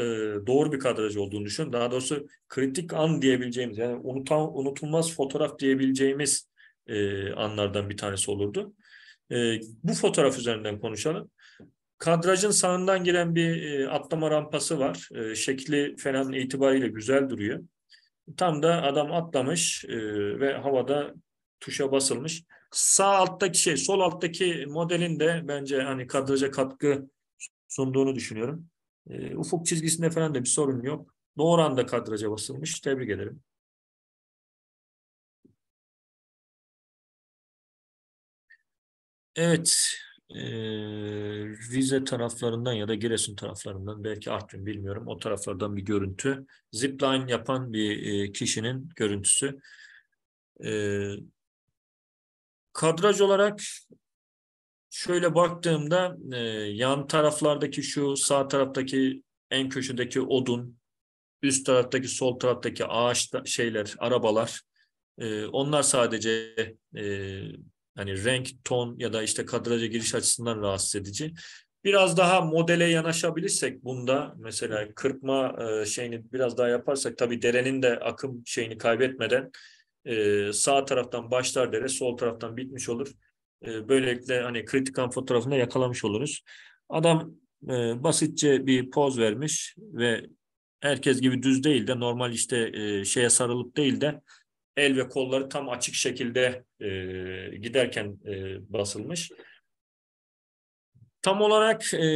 doğru bir kadraj olduğunu düşünüyorum. Daha doğrusu kritik an diyebileceğimiz yani unutan, unutulmaz fotoğraf diyebileceğimiz e, anlardan bir tanesi olurdu. E, bu fotoğraf üzerinden konuşalım. Kadrajın sağından gelen bir e, atlama rampası var. E, şekli falan itibariyle güzel duruyor. Tam da adam atlamış e, ve havada tuşa basılmış. Sağ alttaki şey, sol alttaki modelin de bence hani kadraja katkı sunduğunu düşünüyorum. E, ufuk çizgisinde falan da bir sorun yok. Doğru anda kadraja basılmış. Tebrik ederim. Evet, e, Rize taraflarından ya da Giresun taraflarından belki Artvin bilmiyorum o taraflardan bir görüntü. Zipline yapan bir e, kişinin görüntüsü. E, kadraj olarak şöyle baktığımda e, yan taraflardaki şu sağ taraftaki en köşedeki odun, üst taraftaki sol taraftaki ağaç şeyler, arabalar e, onlar sadece e, hani renk, ton ya da işte kadraja giriş açısından rahatsız edici. Biraz daha modele yanaşabilirsek bunda mesela kırpma e, şeyini biraz daha yaparsak tabii derenin de akım şeyini kaybetmeden e, sağ taraftan başlar dere, sol taraftan bitmiş olur. E, böylelikle hani kritik an fotoğrafında yakalamış oluruz. Adam e, basitçe bir poz vermiş ve herkes gibi düz değil de normal işte şeye sarılıp değil de el ve kolları tam açık şekilde e, giderken e, basılmış. Tam olarak e,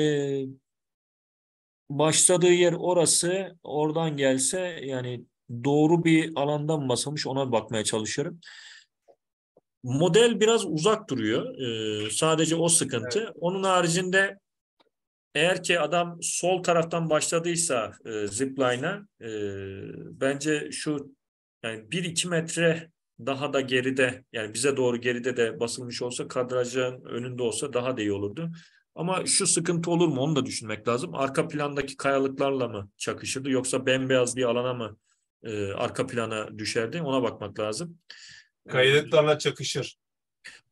başladığı yer orası, oradan gelse yani doğru bir alandan basılmış ona bakmaya çalışıyorum. Model biraz uzak duruyor. E, sadece o sıkıntı. Evet. Onun haricinde eğer ki adam sol taraftan başladıysa e, zipline'a e, bence şu yani 1-2 metre daha da geride yani bize doğru geride de basılmış olsa kadrajın önünde olsa daha da iyi olurdu. Ama şu sıkıntı olur mu onu da düşünmek lazım. Arka plandaki kayalıklarla mı çakışırdı yoksa bembeyaz bir alana mı e, arka plana düşerdi ona bakmak lazım. Kayalıklarla çakışır.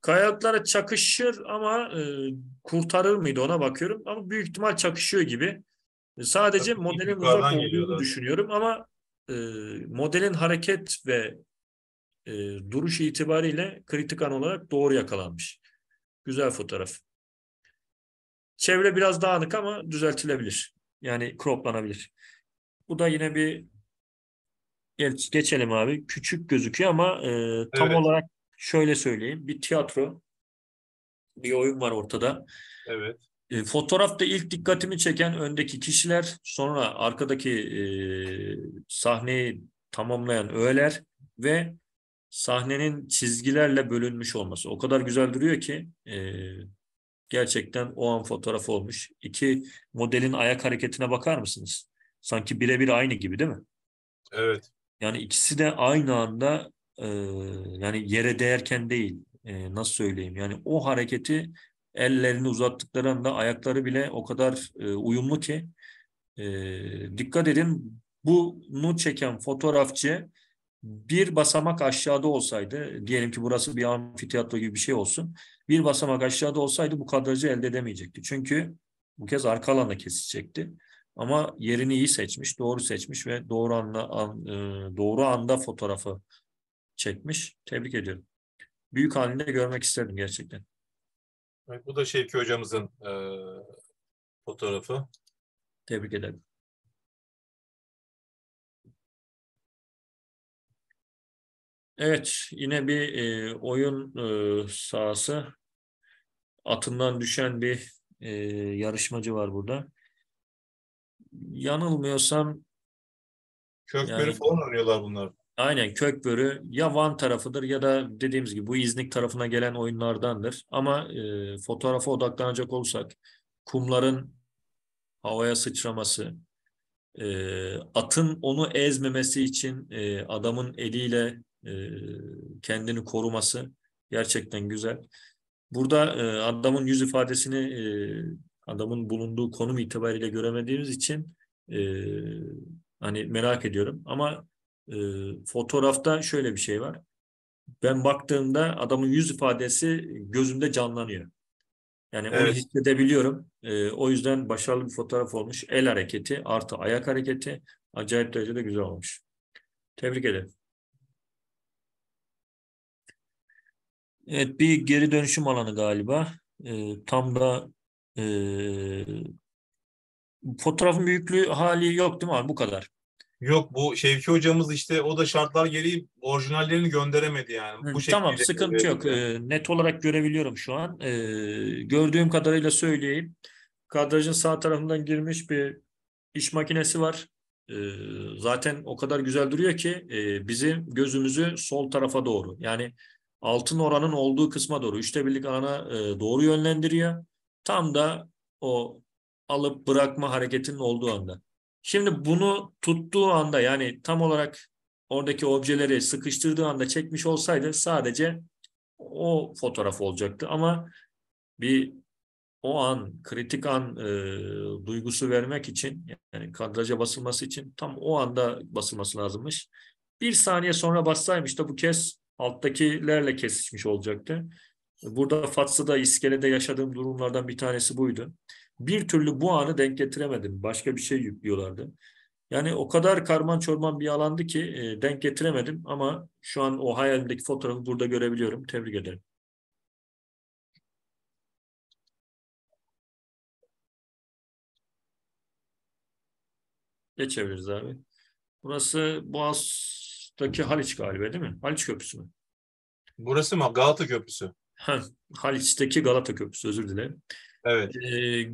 Kayalıklara çakışır ama e, kurtarır mıydı ona bakıyorum. Ama büyük ihtimal çakışıyor gibi. Sadece Tabii modelin uzak olduğunu geliyorlar. düşünüyorum ama e, modelin hareket ve e, duruş itibariyle kritik an olarak doğru yakalanmış. Güzel fotoğraf. Çevre biraz dağınık ama düzeltilebilir. Yani croplanabilir. Bu da yine bir geç, geçelim abi. Küçük gözüküyor ama e, tam Evet. olarak şöyle söyleyeyim. Bir tiyatro, bir oyun var ortada. Evet. E, fotoğrafta ilk dikkatimi çeken öndeki kişiler, sonra arkadaki e, sahneyi tamamlayan öğeler ve sahnenin çizgilerle bölünmüş olması. O kadar güzel duruyor ki e, gerçekten o an fotoğraf olmuş. İki modelin ayak hareketine bakar mısınız? Sanki birebir aynı gibi değil mi? Evet. Yani ikisi de aynı anda e, yani yere değerken değil. E, nasıl söyleyeyim? Yani o hareketi ellerini uzattıkları anda ayakları bile o kadar e, uyumlu ki e, dikkat edin bunu çeken fotoğrafçı bir basamak aşağıda olsaydı diyelim ki burası bir amfiteyatro gibi bir şey olsun bir basamak aşağıda olsaydı bu kadrajı elde edemeyecekti. Çünkü bu kez arka alanda kesecekti. Ama yerini iyi seçmiş, doğru seçmiş ve doğru anda an, e, doğru anda fotoğrafı çekmiş. Tebrik ediyorum. Büyük halinde görmek isterdim gerçekten. Evet, bu da Şevki hocamızın e, fotoğrafı. Tebrik ederim. Evet, yine bir e, oyun e, sahası. Atından düşen bir e, yarışmacı var burada. Yanılmıyorsam Kökbörü Yani- falan arıyorlar bunlar. Aynen Kökbörü ya Van tarafıdır ya da dediğimiz gibi bu İznik tarafına gelen oyunlardandır. Ama e, fotoğrafa odaklanacak olursak kumların havaya sıçraması, e, atın onu ezmemesi için e, adamın eliyle e, kendini koruması gerçekten güzel. Burada e, adamın yüz ifadesini e, adamın bulunduğu konum itibariyle göremediğimiz için e, hani merak ediyorum. Ama e, fotoğrafta şöyle bir şey var. Ben baktığımda adamın yüz ifadesi gözümde canlanıyor. Yani onu Evet. hissedebiliyorum. E, o yüzden başarılı bir fotoğraf olmuş. El hareketi artı ayak hareketi acayip derecede güzel olmuş. Tebrik ederim. Evet bir geri dönüşüm alanı galiba. E, tam da e, fotoğrafın büyüklüğü hali yok değil mi abi? Bu kadar. Yok bu Şevki hocamız işte o da şartlar gereği orijinallerini gönderemedi yani. Hı, Bu Tamam sıkıntı yok. Ee, net olarak görebiliyorum şu an. Ee, gördüğüm kadarıyla söyleyeyim. Kadrajın sağ tarafından girmiş bir iş makinesi var. Ee, zaten o kadar güzel duruyor ki e, bizim gözümüzü sol tarafa doğru yani altın oranın olduğu kısma doğru üçte birlik alana e, doğru yönlendiriyor. Tam da o alıp bırakma hareketinin olduğu anda. Şimdi bunu tuttuğu anda yani tam olarak oradaki objeleri sıkıştırdığı anda çekmiş olsaydı sadece o fotoğraf olacaktı ama bir o an kritik an e, duygusu vermek için yani kadraja basılması için tam o anda basılması lazımmış. Bir saniye sonra bassaymış da bu kez alttakilerle kesişmiş olacaktı. Burada Fatsa'da iskelede yaşadığım durumlardan bir tanesi buydu. Bir türlü bu anı denk getiremedim. Başka bir şey yüklüyorlardı. Yani o kadar karman çorman bir alandı ki e, denk getiremedim ama şu an o hayalimdeki fotoğrafı burada görebiliyorum. Tebrik ederim. Geçebiliriz abi. Burası Boğaz'daki Haliç galiba değil mi? Haliç Köprüsü mü? Burası mı? Galata Köprüsü. Heh, Haliç'teki Galata Köprüsü özür dilerim. Evet. Ee,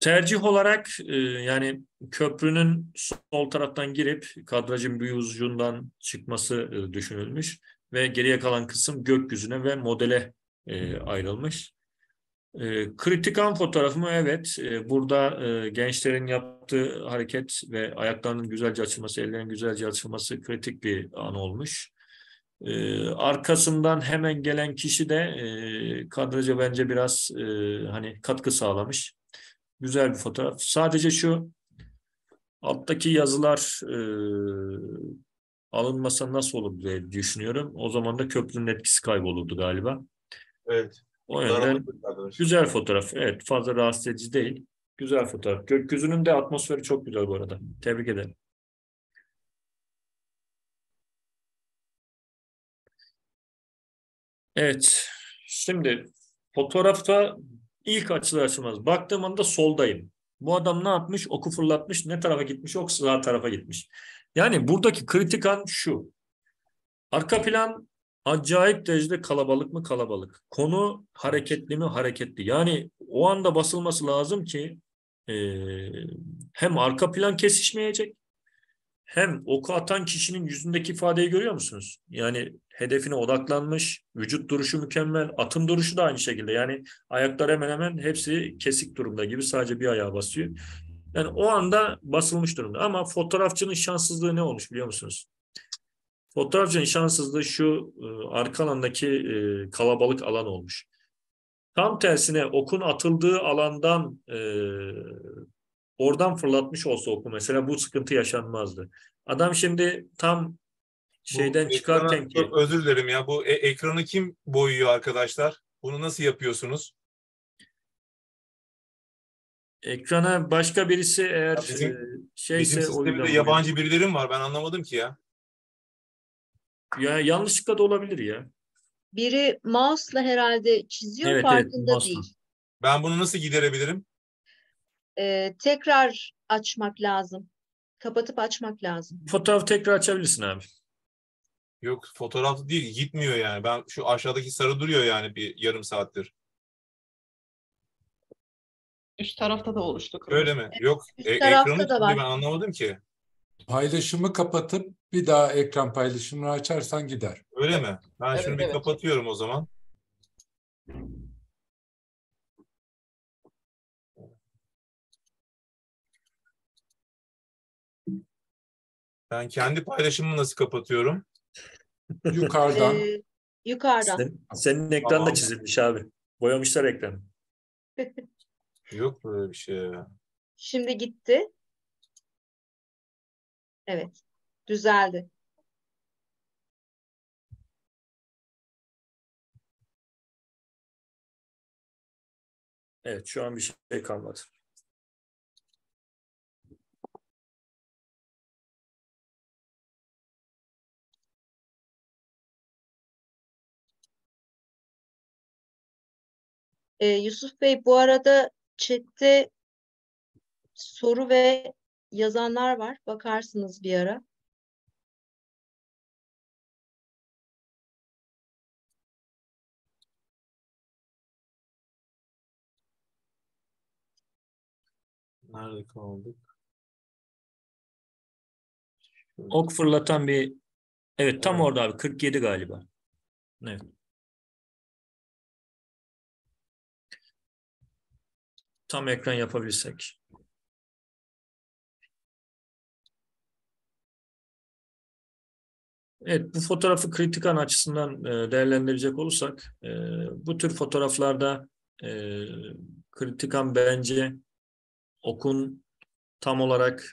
tercih olarak e, yani köprünün sol taraftan girip kadrajın bir ucundan çıkması e, düşünülmüş ve geriye kalan kısım gökyüzüne ve modele e, ayrılmış. E, kritik an fotoğrafı mı? Evet. E, burada e, gençlerin yaptığı hareket ve ayaklarının güzelce açılması, ellerinin güzelce açılması kritik bir an olmuş. Ee, arkasından hemen gelen kişi de e, kadraja bence biraz e, hani katkı sağlamış. Güzel bir fotoğraf. Sadece şu alttaki yazılar e, alınmasa nasıl olur diye düşünüyorum. O zaman da köprünün etkisi kaybolurdu galiba. Evet. O yönden güzel fotoğraf. Evet fazla rahatsız edici değil. Güzel fotoğraf. Gökyüzünün de atmosferi çok güzel bu arada. Tebrik ederim. Evet. Şimdi fotoğrafta ilk açılır açılmaz. Baktığım anda soldayım. Bu adam ne yapmış? Oku fırlatmış. Ne tarafa gitmiş? Ok sağ tarafa gitmiş. Yani buradaki kritik an şu. Arka plan acayip derecede kalabalık mı kalabalık. Konu hareketli mi hareketli. Yani o anda basılması lazım ki e, hem arka plan kesişmeyecek hem oku atan kişinin yüzündeki ifadeyi görüyor musunuz? Yani hedefine odaklanmış, vücut duruşu mükemmel, atım duruşu da aynı şekilde. Yani ayaklar hemen hemen hepsi kesik durumda gibi sadece bir ayağa basıyor. Yani o anda basılmış durumda. Ama fotoğrafçının şanssızlığı ne olmuş biliyor musunuz? Fotoğrafçının şanssızlığı şu e, arka alandaki e, kalabalık alan olmuş. Tam tersine okun atıldığı alandan e, oradan fırlatmış olsa oku mesela bu sıkıntı yaşanmazdı. Adam şimdi tam şeyden Bu çıkarken ekrana- ki Çok özür dilerim ya. Bu e- ekranı kim boyuyor arkadaşlar? Bunu nasıl yapıyorsunuz? ekrana başka birisi eğer Ya bizim- e, şeyse Bizim sistemde yabancı birileri mi var? Ben anlamadım ki ya. ya yanlışlıkla da olabilir ya. Biri mouse'la herhalde çiziyor Evet, evet, farkında mouse'la. değil. Ben bunu nasıl giderebilirim? Ee, tekrar açmak lazım. Kapatıp açmak lazım. Fotoğrafı tekrar açabilirsin abi. Yok fotoğraf değil gitmiyor yani. Ben şu aşağıdaki sarı duruyor yani bir yarım saattir. Üst tarafta da oluştu. kırmızı. Öyle mi? Yok üst e- tarafta ekranı da var. ben anlamadım ki. Paylaşımı kapatıp bir daha ekran paylaşımını açarsan gider. Öyle mi? Ben Evet, şunu bir evet. kapatıyorum o zaman. Ben kendi paylaşımımı nasıl kapatıyorum? Yukarıdan Ee, yukarıdan. Sen- senin ekran da Tamam. çizilmiş abi. Boyamışlar ekranı. Yok böyle bir şey. Şimdi gitti. Evet. Düzeldi. Evet şu an bir şey kalmadı. Ee, Yusuf Bey bu arada chatte soru ve yazanlar var. Bakarsınız bir ara. Nerede kaldık? Ok fırlatan bir evet tam Evet. orada abi 47 galiba. Evet. Tam ekran yapabilsek. Evet, bu fotoğrafı kritik an açısından e, değerlendirecek olursak, e, bu tür fotoğraflarda e, kritik an bence okun tam olarak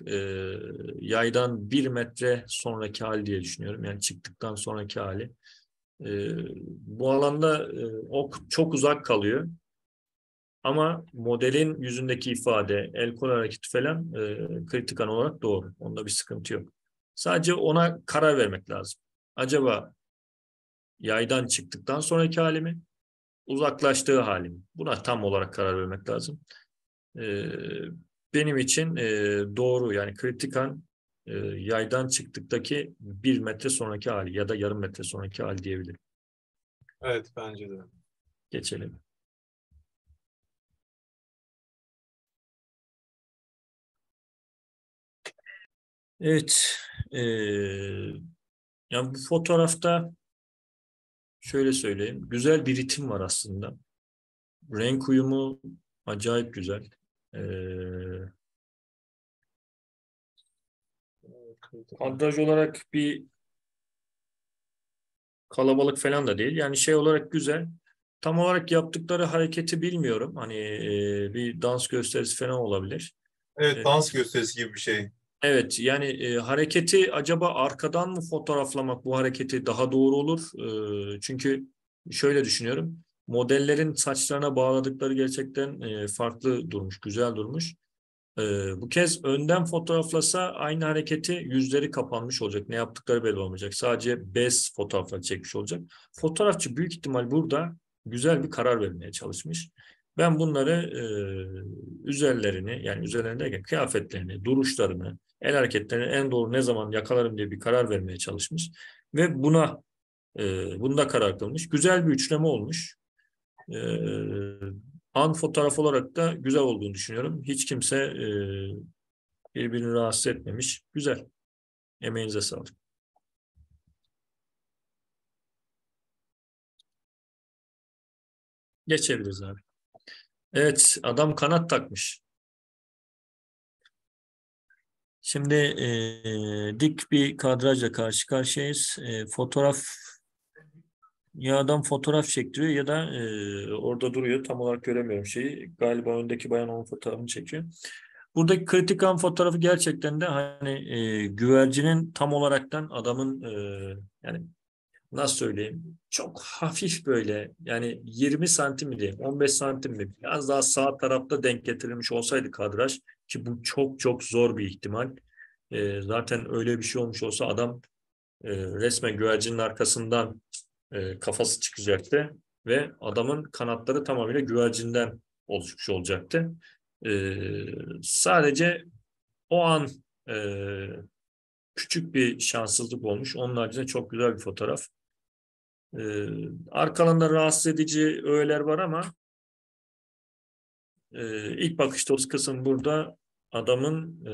yaydan bir metre sonraki hali diye düşünüyorum. Yani çıktıktan sonraki hali. Bu alanda ok çok uzak kalıyor. Ama modelin yüzündeki ifade, el kol hareketi falan e, kritik an olarak doğru. Onda bir sıkıntı yok. Sadece ona karar vermek lazım. Acaba yaydan çıktıktan sonraki hali mi? Uzaklaştığı hali mi? Buna tam olarak karar vermek lazım. Ee, benim için e, doğru yani kritik an e, yaydan çıktıktaki bir metre sonraki hali ya da yarım metre sonraki hali diyebilirim. Evet bence de. Geçelim. Evet. eee, yani bu fotoğrafta şöyle söyleyeyim. Güzel bir ritim var aslında. Renk uyumu acayip güzel. Eee kadraj olarak bir kalabalık falan da değil. Yani şey olarak güzel. Tam olarak yaptıkları hareketi bilmiyorum. Hani eee, bir dans gösterisi falan olabilir. Evet Evet. dans gösterisi gibi bir şey. Evet yani e, hareketi acaba arkadan mı fotoğraflamak bu hareketi daha doğru olur? E, çünkü şöyle düşünüyorum. Modellerin saçlarına bağladıkları gerçekten e, farklı durmuş, güzel durmuş. E, bu kez önden fotoğraflasa aynı hareketi yüzleri kapanmış olacak. Ne yaptıkları belli olmayacak. Sadece bez fotoğrafları çekmiş olacak. Fotoğrafçı büyük ihtimal burada güzel bir karar vermeye çalışmış. Ben bunları e, üzerlerini yani üzerlerine derken kıyafetlerini, duruşlarını, el hareketlerini en doğru ne zaman yakalarım diye bir karar vermeye çalışmış. Ve buna e, bunda karar kılmış. Güzel bir üçleme olmuş. E, an fotoğraf olarak da güzel olduğunu düşünüyorum. Hiç kimse e, birbirini rahatsız etmemiş. Güzel. Emeğinize sağlık. Geçebiliriz abi. Evet, adam kanat takmış. Şimdi eee, dik bir kadrajla karşı karşıyayız. Eee, fotoğraf ya adam fotoğraf çektiriyor ya da eee, orada duruyor. Tam olarak göremiyorum şeyi. Galiba öndeki bayan onun fotoğrafını çekiyor. Buradaki kritik an fotoğrafı gerçekten de hani eee, güvercinin tam olaraktan adamın eee, yani nasıl söyleyeyim çok hafif böyle yani 20 santim mi diyeyim 15 santim mi biraz daha sağ tarafta denk getirilmiş olsaydı kadraj ki bu çok çok zor bir ihtimal. Ee, zaten öyle bir şey olmuş olsa adam e, resmen güvercinin arkasından e, kafası çıkacaktı ve adamın kanatları tamamıyla güvercinden oluşmuş olacaktı. Ee, sadece o an e, küçük bir şanssızlık olmuş. Onun haricinde çok güzel bir fotoğraf. Ee, arkalarında rahatsız edici öğeler var ama e, ilk bakışta o kısım burada adamın e,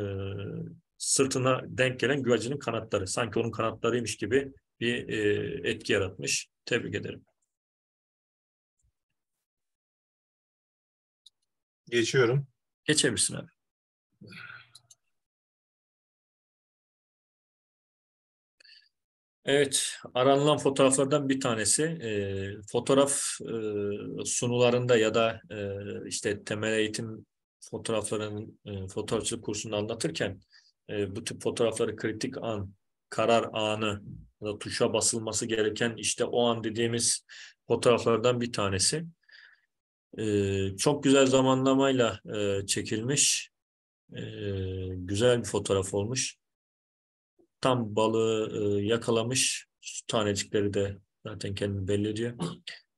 sırtına denk gelen güvercinin kanatları. Sanki onun kanatlarıymış gibi bir e, etki yaratmış. Tebrik ederim. Geçiyorum. Geçebilirsin abi. Evet, aranılan fotoğraflardan bir tanesi. E, fotoğraf e, sunularında ya da e, işte temel eğitim fotoğraflarının e, fotoğrafçılık kursunu anlatırken e, bu tip fotoğrafları kritik an, karar anı ya da tuşa basılması gereken işte o an dediğimiz fotoğraflardan bir tanesi. E, çok güzel zamanlamayla e, çekilmiş. E, güzel bir fotoğraf olmuş tam balığı e, yakalamış. Tanecikleri de zaten kendini belli ediyor.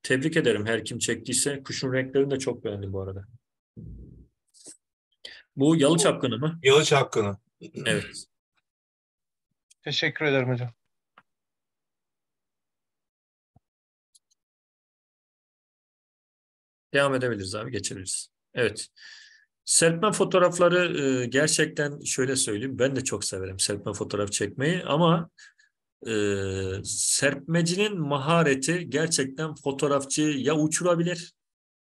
Tebrik ederim her kim çektiyse. Kuşun renklerini de çok beğendim bu arada. Bu yalı çapkını mı? Yalıç hakkını. Evet. Teşekkür ederim hocam. Devam edebiliriz abi geçebiliriz. Evet. Serpme fotoğrafları e, gerçekten şöyle söyleyeyim ben de çok severim serpme fotoğraf çekmeyi ama e, serpmecinin mahareti gerçekten fotoğrafçıyı ya uçurabilir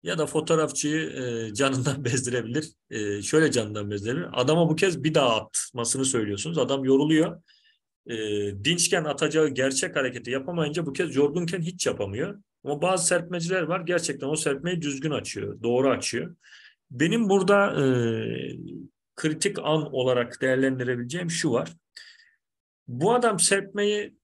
ya da fotoğrafçıyı e, canından bezdirebilir. E, şöyle canından bezdirebilir. Adama bu kez bir daha atmasını söylüyorsunuz. Adam yoruluyor. E, dinçken atacağı gerçek hareketi yapamayınca bu kez yorgunken hiç yapamıyor. Ama bazı serpmeciler var gerçekten o serpmeyi düzgün açıyor, doğru açıyor. Benim burada e, kritik an olarak değerlendirebileceğim şu var. Bu adam serpmeyi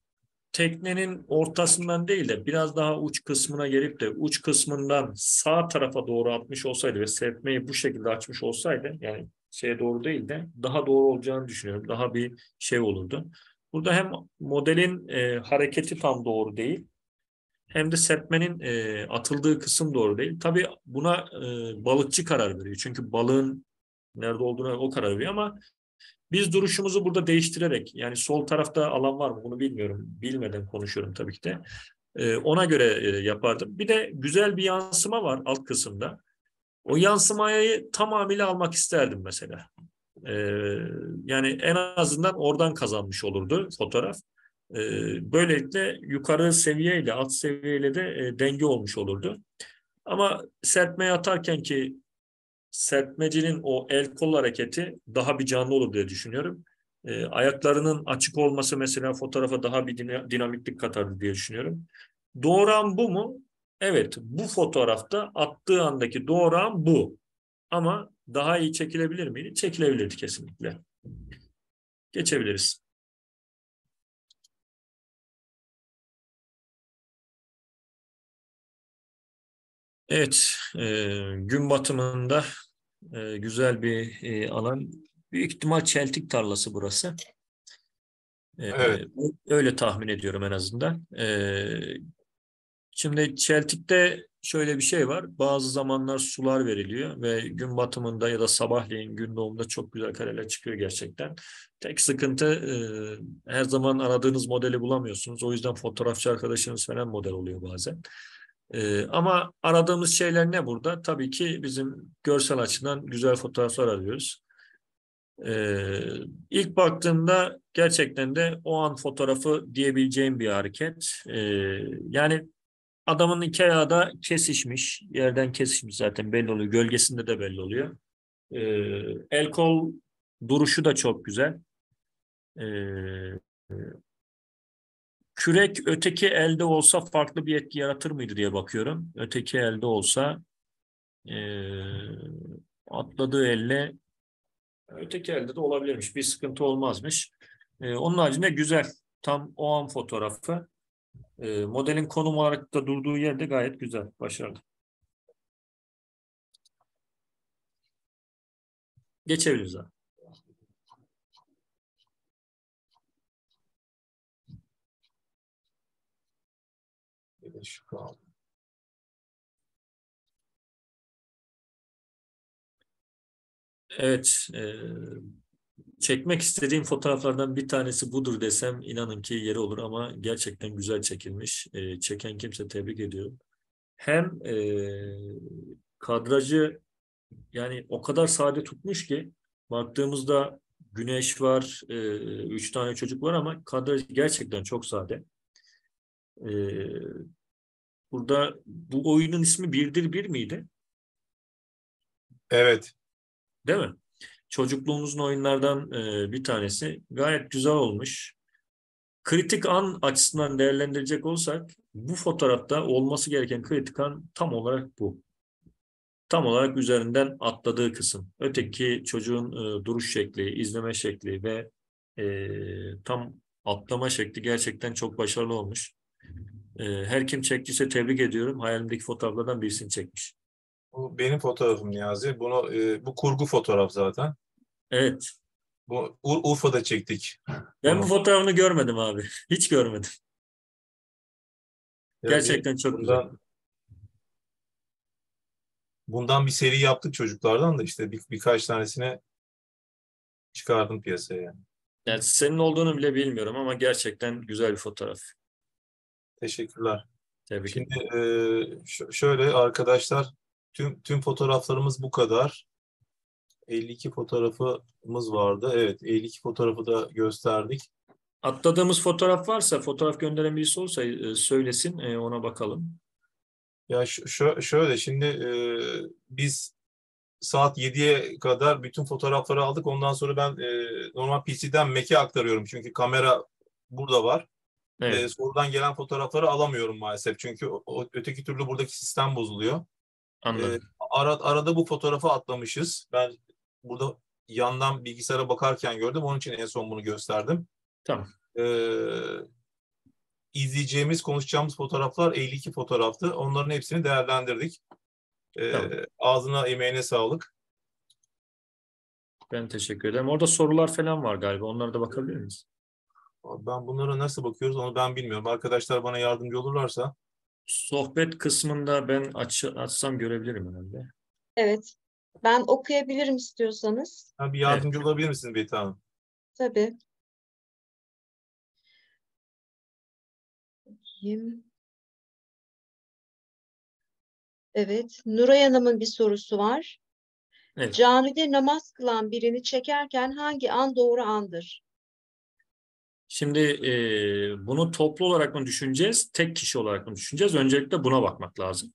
teknenin ortasından değil de biraz daha uç kısmına gelip de uç kısmından sağ tarafa doğru atmış olsaydı ve serpmeyi bu şekilde açmış olsaydı yani şeye doğru değil de daha doğru olacağını düşünüyorum. Daha bir şey olurdu. Burada hem modelin e, hareketi tam doğru değil hem de serpmenin e, atıldığı kısım doğru değil. Tabii buna e, balıkçı karar veriyor. Çünkü balığın nerede olduğuna o karar veriyor ama biz duruşumuzu burada değiştirerek yani sol tarafta alan var mı bunu bilmiyorum. Bilmeden konuşuyorum tabii ki de. E, ona göre e, yapardım. Bir de güzel bir yansıma var alt kısımda. O yansımayı tamamıyla almak isterdim mesela. E, yani en azından oradan kazanmış olurdu fotoğraf. E, böylelikle yukarı seviyeyle alt seviyeyle de e, denge olmuş olurdu. Ama serpmeye atarken ki serpmecinin o el kol hareketi daha bir canlı olur diye düşünüyorum. E, ayaklarının açık olması mesela fotoğrafa daha bir dinamiklik katardı diye düşünüyorum. Doğru bu mu? Evet, bu fotoğrafta attığı andaki doğru bu. Ama daha iyi çekilebilir miydi? Çekilebilirdi kesinlikle. Geçebiliriz. Evet, e, gün batımında e, güzel bir e, alan. Büyük ihtimal çeltik tarlası burası. E, Evet. Öyle tahmin ediyorum en azından. E, şimdi çeltikte şöyle bir şey var. Bazı zamanlar sular veriliyor ve gün batımında ya da sabahleyin gün doğumunda çok güzel kareler çıkıyor gerçekten. Tek sıkıntı e, her zaman aradığınız modeli bulamıyorsunuz. O yüzden fotoğrafçı arkadaşınız falan model oluyor bazen. Ee, ama aradığımız şeyler ne burada? Tabii ki bizim görsel açıdan güzel fotoğraflar arıyoruz. Ee, ilk baktığımda gerçekten de o an fotoğrafı diyebileceğim bir hareket. Ee, yani adamın iki ayağı da kesişmiş, yerden kesişmiş zaten belli oluyor. Gölgesinde de belli oluyor. Ee, el kol duruşu da çok güzel. Ee, Kürek öteki elde olsa farklı bir etki yaratır mıydı diye bakıyorum. Öteki elde olsa e, atladığı elle öteki elde de olabilirmiş. Bir sıkıntı olmazmış. E, onun haricinde güzel. Tam o an fotoğrafı. E, modelin konum olarak da durduğu yerde gayet güzel. Başarılı. Geçebiliriz abi. Şu kaldı. Evet, e, çekmek istediğim fotoğraflardan bir tanesi budur desem inanın ki yeri olur ama gerçekten güzel çekilmiş. E, çeken kimse tebrik ediyorum. Hem e, kadrajı yani o kadar sade tutmuş ki baktığımızda güneş var, e, üç tane çocuk var ama kadraj gerçekten çok sade. E, burada bu oyunun ismi Birdir Bir miydi? Evet. Değil mi? Çocukluğumuzun oyunlardan e, bir tanesi. Gayet güzel olmuş. Kritik an açısından değerlendirecek olsak bu fotoğrafta olması gereken kritik an tam olarak bu. Tam olarak üzerinden atladığı kısım. Öteki çocuğun e, duruş şekli, izleme şekli ve e, tam atlama şekli gerçekten çok başarılı olmuş. E, her kim çektiyse tebrik ediyorum. Hayalimdeki fotoğraflardan birisini çekmiş. Bu benim fotoğrafım Niyazi. Bunu e, bu kurgu fotoğraf zaten. Evet. Bu Ur- Urfa'da çektik. Ben bu fotoğrafını görmedim abi. Hiç görmedim. Yani Gerçekten çok güzel. bundan, bundan bir seri yaptık çocuklardan da işte bir, birkaç tanesini çıkardım piyasaya yani. Yani senin olduğunu bile bilmiyorum ama gerçekten güzel bir fotoğraf. Teşekkürler. Tebrik. Şimdi e, şöyle arkadaşlar tüm tüm fotoğraflarımız bu kadar. 52 fotoğrafımız vardı. Evet 52 fotoğrafı da gösterdik. Atladığımız fotoğraf varsa, fotoğraf gönderen birisi olsa e, söylesin, e, ona bakalım. Ya şöyle şimdi e, biz saat 7'ye kadar bütün fotoğrafları aldık. Ondan sonra ben e, normal PC'den Mac'e aktarıyorum. Çünkü kamera burada var. Evet, E, sorudan gelen fotoğrafları alamıyorum maalesef. Çünkü o, o- öteki türlü buradaki sistem bozuluyor. anladım. Ara, arada bu fotoğrafı atlamışız. Ben burada yandan bilgisayara bakarken gördüm. Onun için en son bunu gösterdim. Tamam. Ee, izleyeceğimiz, konuşacağımız fotoğraflar 52 fotoğraftı. Onların hepsini değerlendirdik. Ee, Tamam. Ağzına, emeğine sağlık. Ben teşekkür ederim. Orada sorular falan var galiba. Onlara da bakabilir miyiz? Ben bunlara nasıl bakıyoruz onu ben bilmiyorum. Arkadaşlar bana yardımcı olurlarsa. Sohbet kısmında ben aç, açsam görebilirim herhalde. Evet. Ben okuyabilirim istiyorsanız. Ha, bir yardımcı olabilir misiniz Beyta Hanım? Tabii. Bakayım. Evet. Nuray Hanım'ın bir sorusu var. Evet. Camide namaz kılan birini çekerken hangi an doğru andır? Şimdi e, bunu toplu olarak mı düşüneceğiz, tek kişi olarak mı düşüneceğiz? Öncelikle buna bakmak lazım.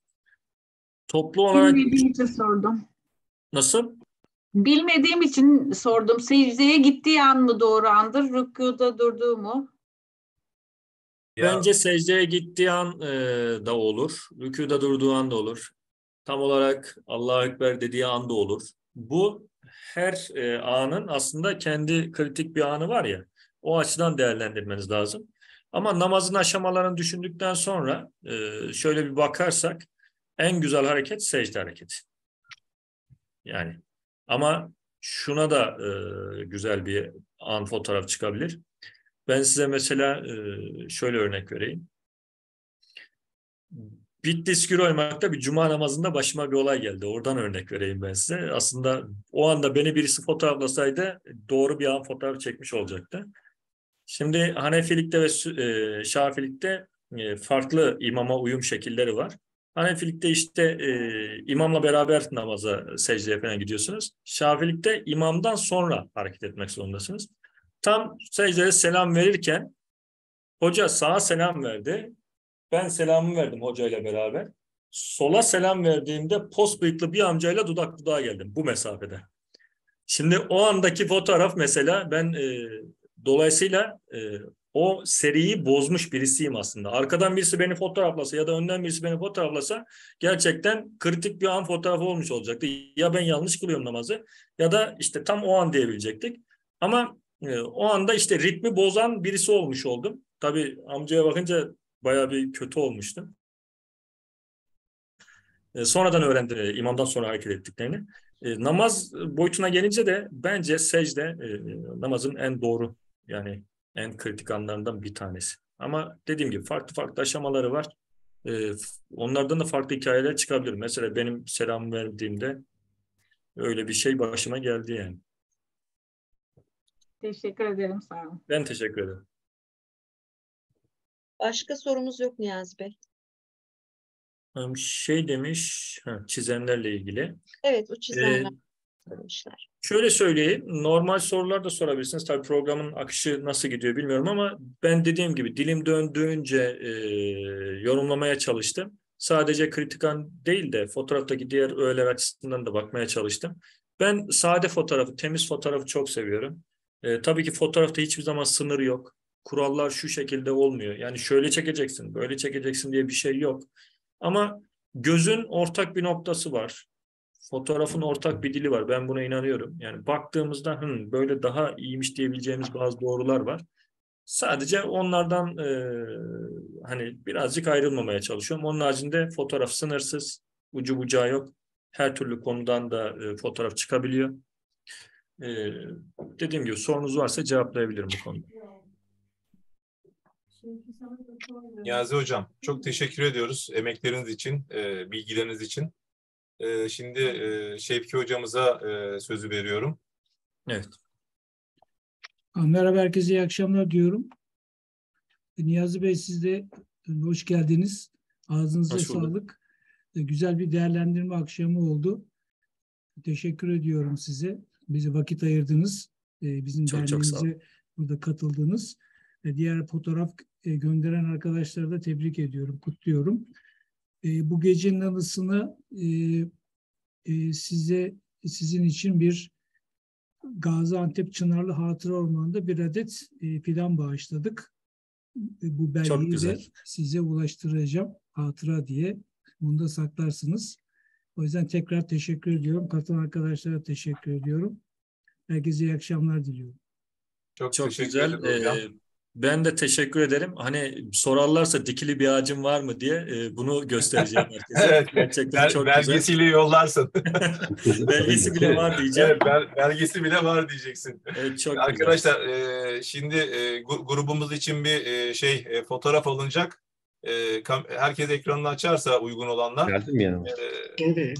Toplu olarak Bilmediğim için sordum. nasıl? Bilmediğim için sordum. Secdeye gittiği an mı doğru andır? Rükuda durduğu mu? Ya, Bence secdeye gittiği an e, da olur. Rükûda durduğu an da olur. Tam olarak Allahu Ekber dediği an da olur. Bu her e, anın aslında kendi kritik bir anı var ya. O açıdan değerlendirmeniz lazım. Ama namazın aşamalarını düşündükten sonra e, şöyle bir bakarsak en güzel hareket secde hareketi. Yani ama şuna da e, güzel bir an fotoğraf çıkabilir. Ben size mesela e, şöyle örnek vereyim. Bitlis Güroymak'ta bir cuma namazında başıma bir olay geldi. Oradan örnek vereyim ben size. Aslında o anda beni birisi fotoğraflasaydı doğru bir an fotoğraf çekmiş olacaktı. Şimdi Hanefilikte ve e, Şafilikte e, farklı imama uyum şekilleri var. Hanefilikte işte e, imamla beraber namaza, secdeye falan gidiyorsunuz. Şafilikte imamdan sonra hareket etmek zorundasınız. Tam secdede selam verirken hoca sağa selam verdi. Ben selamımı verdim hocayla beraber. Sola selam verdiğimde post bıyıklı bir amcayla dudak dudağa geldim bu mesafede. Şimdi o andaki fotoğraf mesela ben e, dolayısıyla e, o seriyi bozmuş birisiyim aslında. Arkadan birisi beni fotoğraflasa ya da önden birisi beni fotoğraflasa gerçekten kritik bir an fotoğrafı olmuş olacaktı. Ya ben yanlış kılıyorum namazı ya da işte tam o an diyebilecektik. Ama e, o anda işte ritmi bozan birisi olmuş oldum. Tabii amcaya bakınca bayağı bir kötü olmuştum. E, sonradan öğrendi e, imamdan sonra hareket ettiklerini. E, namaz boyutuna gelince de bence secde e, namazın en doğru yani en kritik anlarından bir tanesi. Ama dediğim gibi farklı farklı aşamaları var. E, onlardan da farklı hikayeler çıkabilir. Mesela benim selam verdiğimde öyle bir şey başıma geldi yani. Teşekkür ederim. Sağ olun. Ben teşekkür ederim. Başka sorumuz yok Niyazi Bey. Şey demiş, ha, çizenlerle ilgili. Evet, o Ee, söylemişler. Şöyle söyleyeyim, normal sorular da sorabilirsiniz. Tabii programın akışı nasıl gidiyor bilmiyorum ama ben dediğim gibi dilim döndüğünce e, yorumlamaya çalıştım. Sadece kritikan değil de fotoğraftaki diğer öğeler açısından da bakmaya çalıştım. Ben sade fotoğrafı, temiz fotoğrafı çok seviyorum. E, tabii ki fotoğrafta hiçbir zaman sınır yok. Kurallar şu şekilde olmuyor. Yani şöyle çekeceksin, böyle çekeceksin diye bir şey yok. Ama gözün ortak bir noktası var fotoğrafın ortak bir dili var. Ben buna inanıyorum. Yani baktığımızda Hı, böyle daha iyiymiş diyebileceğimiz bazı doğrular var. Sadece onlardan e, hani birazcık ayrılmamaya çalışıyorum. Onun haricinde fotoğraf sınırsız, ucu bucağı yok. Her türlü konudan da e, fotoğraf çıkabiliyor. E, dediğim gibi sorunuz varsa cevaplayabilirim bu konuda. Niyazi Hocam çok teşekkür ediyoruz emekleriniz için, e, bilgileriniz için. E, şimdi e, Şevki Hocamıza e, sözü veriyorum. Evet. Merhaba herkese iyi akşamlar diyorum. Niyazi Bey siz de hoş geldiniz. Ağzınıza Hoş bulduk. sağlık. E, Güzel bir değerlendirme akşamı oldu. Teşekkür ediyorum size. Bize vakit ayırdınız. E, Bizim Çok çok derneğimize burada katıldınız. Diğer fotoğraf e, gönderen arkadaşları da tebrik ediyorum, kutluyorum. E, Bu gecenin anısını e, e, size sizin için bir Gaziantep Çınarlı Hatıra Ormanı'nda bir adet e, fidan bağışladık. E, bu belgeyi de size ulaştıracağım hatıra diye. Bunu da saklarsınız. O yüzden tekrar teşekkür ediyorum. Katılan arkadaşlara teşekkür ediyorum. Herkese iyi akşamlar diliyorum. Çok, Çok teşekkür güzel. ederim. Ee, ben de teşekkür ederim. Hani sorarlarsa dikili bir ağacım var mı diye e, bunu göstereceğim herkese. Evet, Gerçekten Bel- çok güzel. belgesiyle yollarsın. Belgesi bile var diyeceğim. evet, bel- belgesi bile var diyeceksin. Evet, çok güzel. Arkadaşlar e, şimdi e, grubumuz için bir e, şey e, fotoğraf alınacak. E, kam- herkes ekranını açarsa uygun olanlar. Geldim yanıma. E, Evet.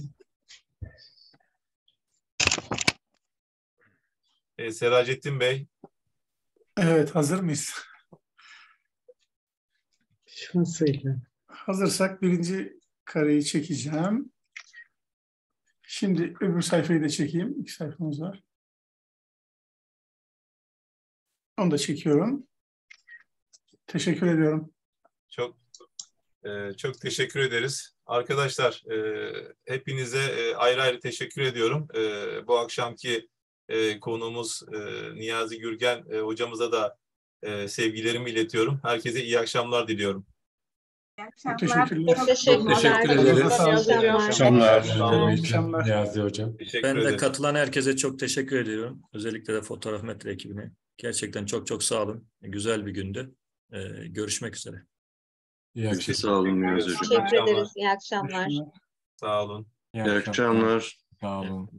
e, Seracettin Bey, Evet, hazır mıyız? Şunu söyle. Hazırsak birinci kareyi çekeceğim. Şimdi öbür sayfayı da çekeyim. İki sayfamız var. Onu da çekiyorum. Teşekkür ediyorum. çok e, çok teşekkür ederiz. Arkadaşlar e, hepinize e, ayrı ayrı teşekkür ediyorum. E, bu akşamki e, konuğumuz e, Niyazi Gürgen e, hocamıza da e, sevgilerimi iletiyorum. Herkese iyi akşamlar diliyorum. İyi akşamlar. teşekkürler. Çok teşekkürler. Teşekkür ederiz. iyi akşamlar. İyi akşamlar. Niyazi Hocam. Teşekkür Ben de ederim. katılan herkese çok teşekkür ediyorum. Özellikle de fotoğraf metre ekibine. Gerçekten çok çok sağ olun. Güzel bir gündü. Ee, görüşmek üzere. İyi akşamlar. Sağ olun Niyazi Hocam. Teşekkür ederiz. İyi akşamlar. Sağ olun. İyi İyi akşamlar. Sağ olun.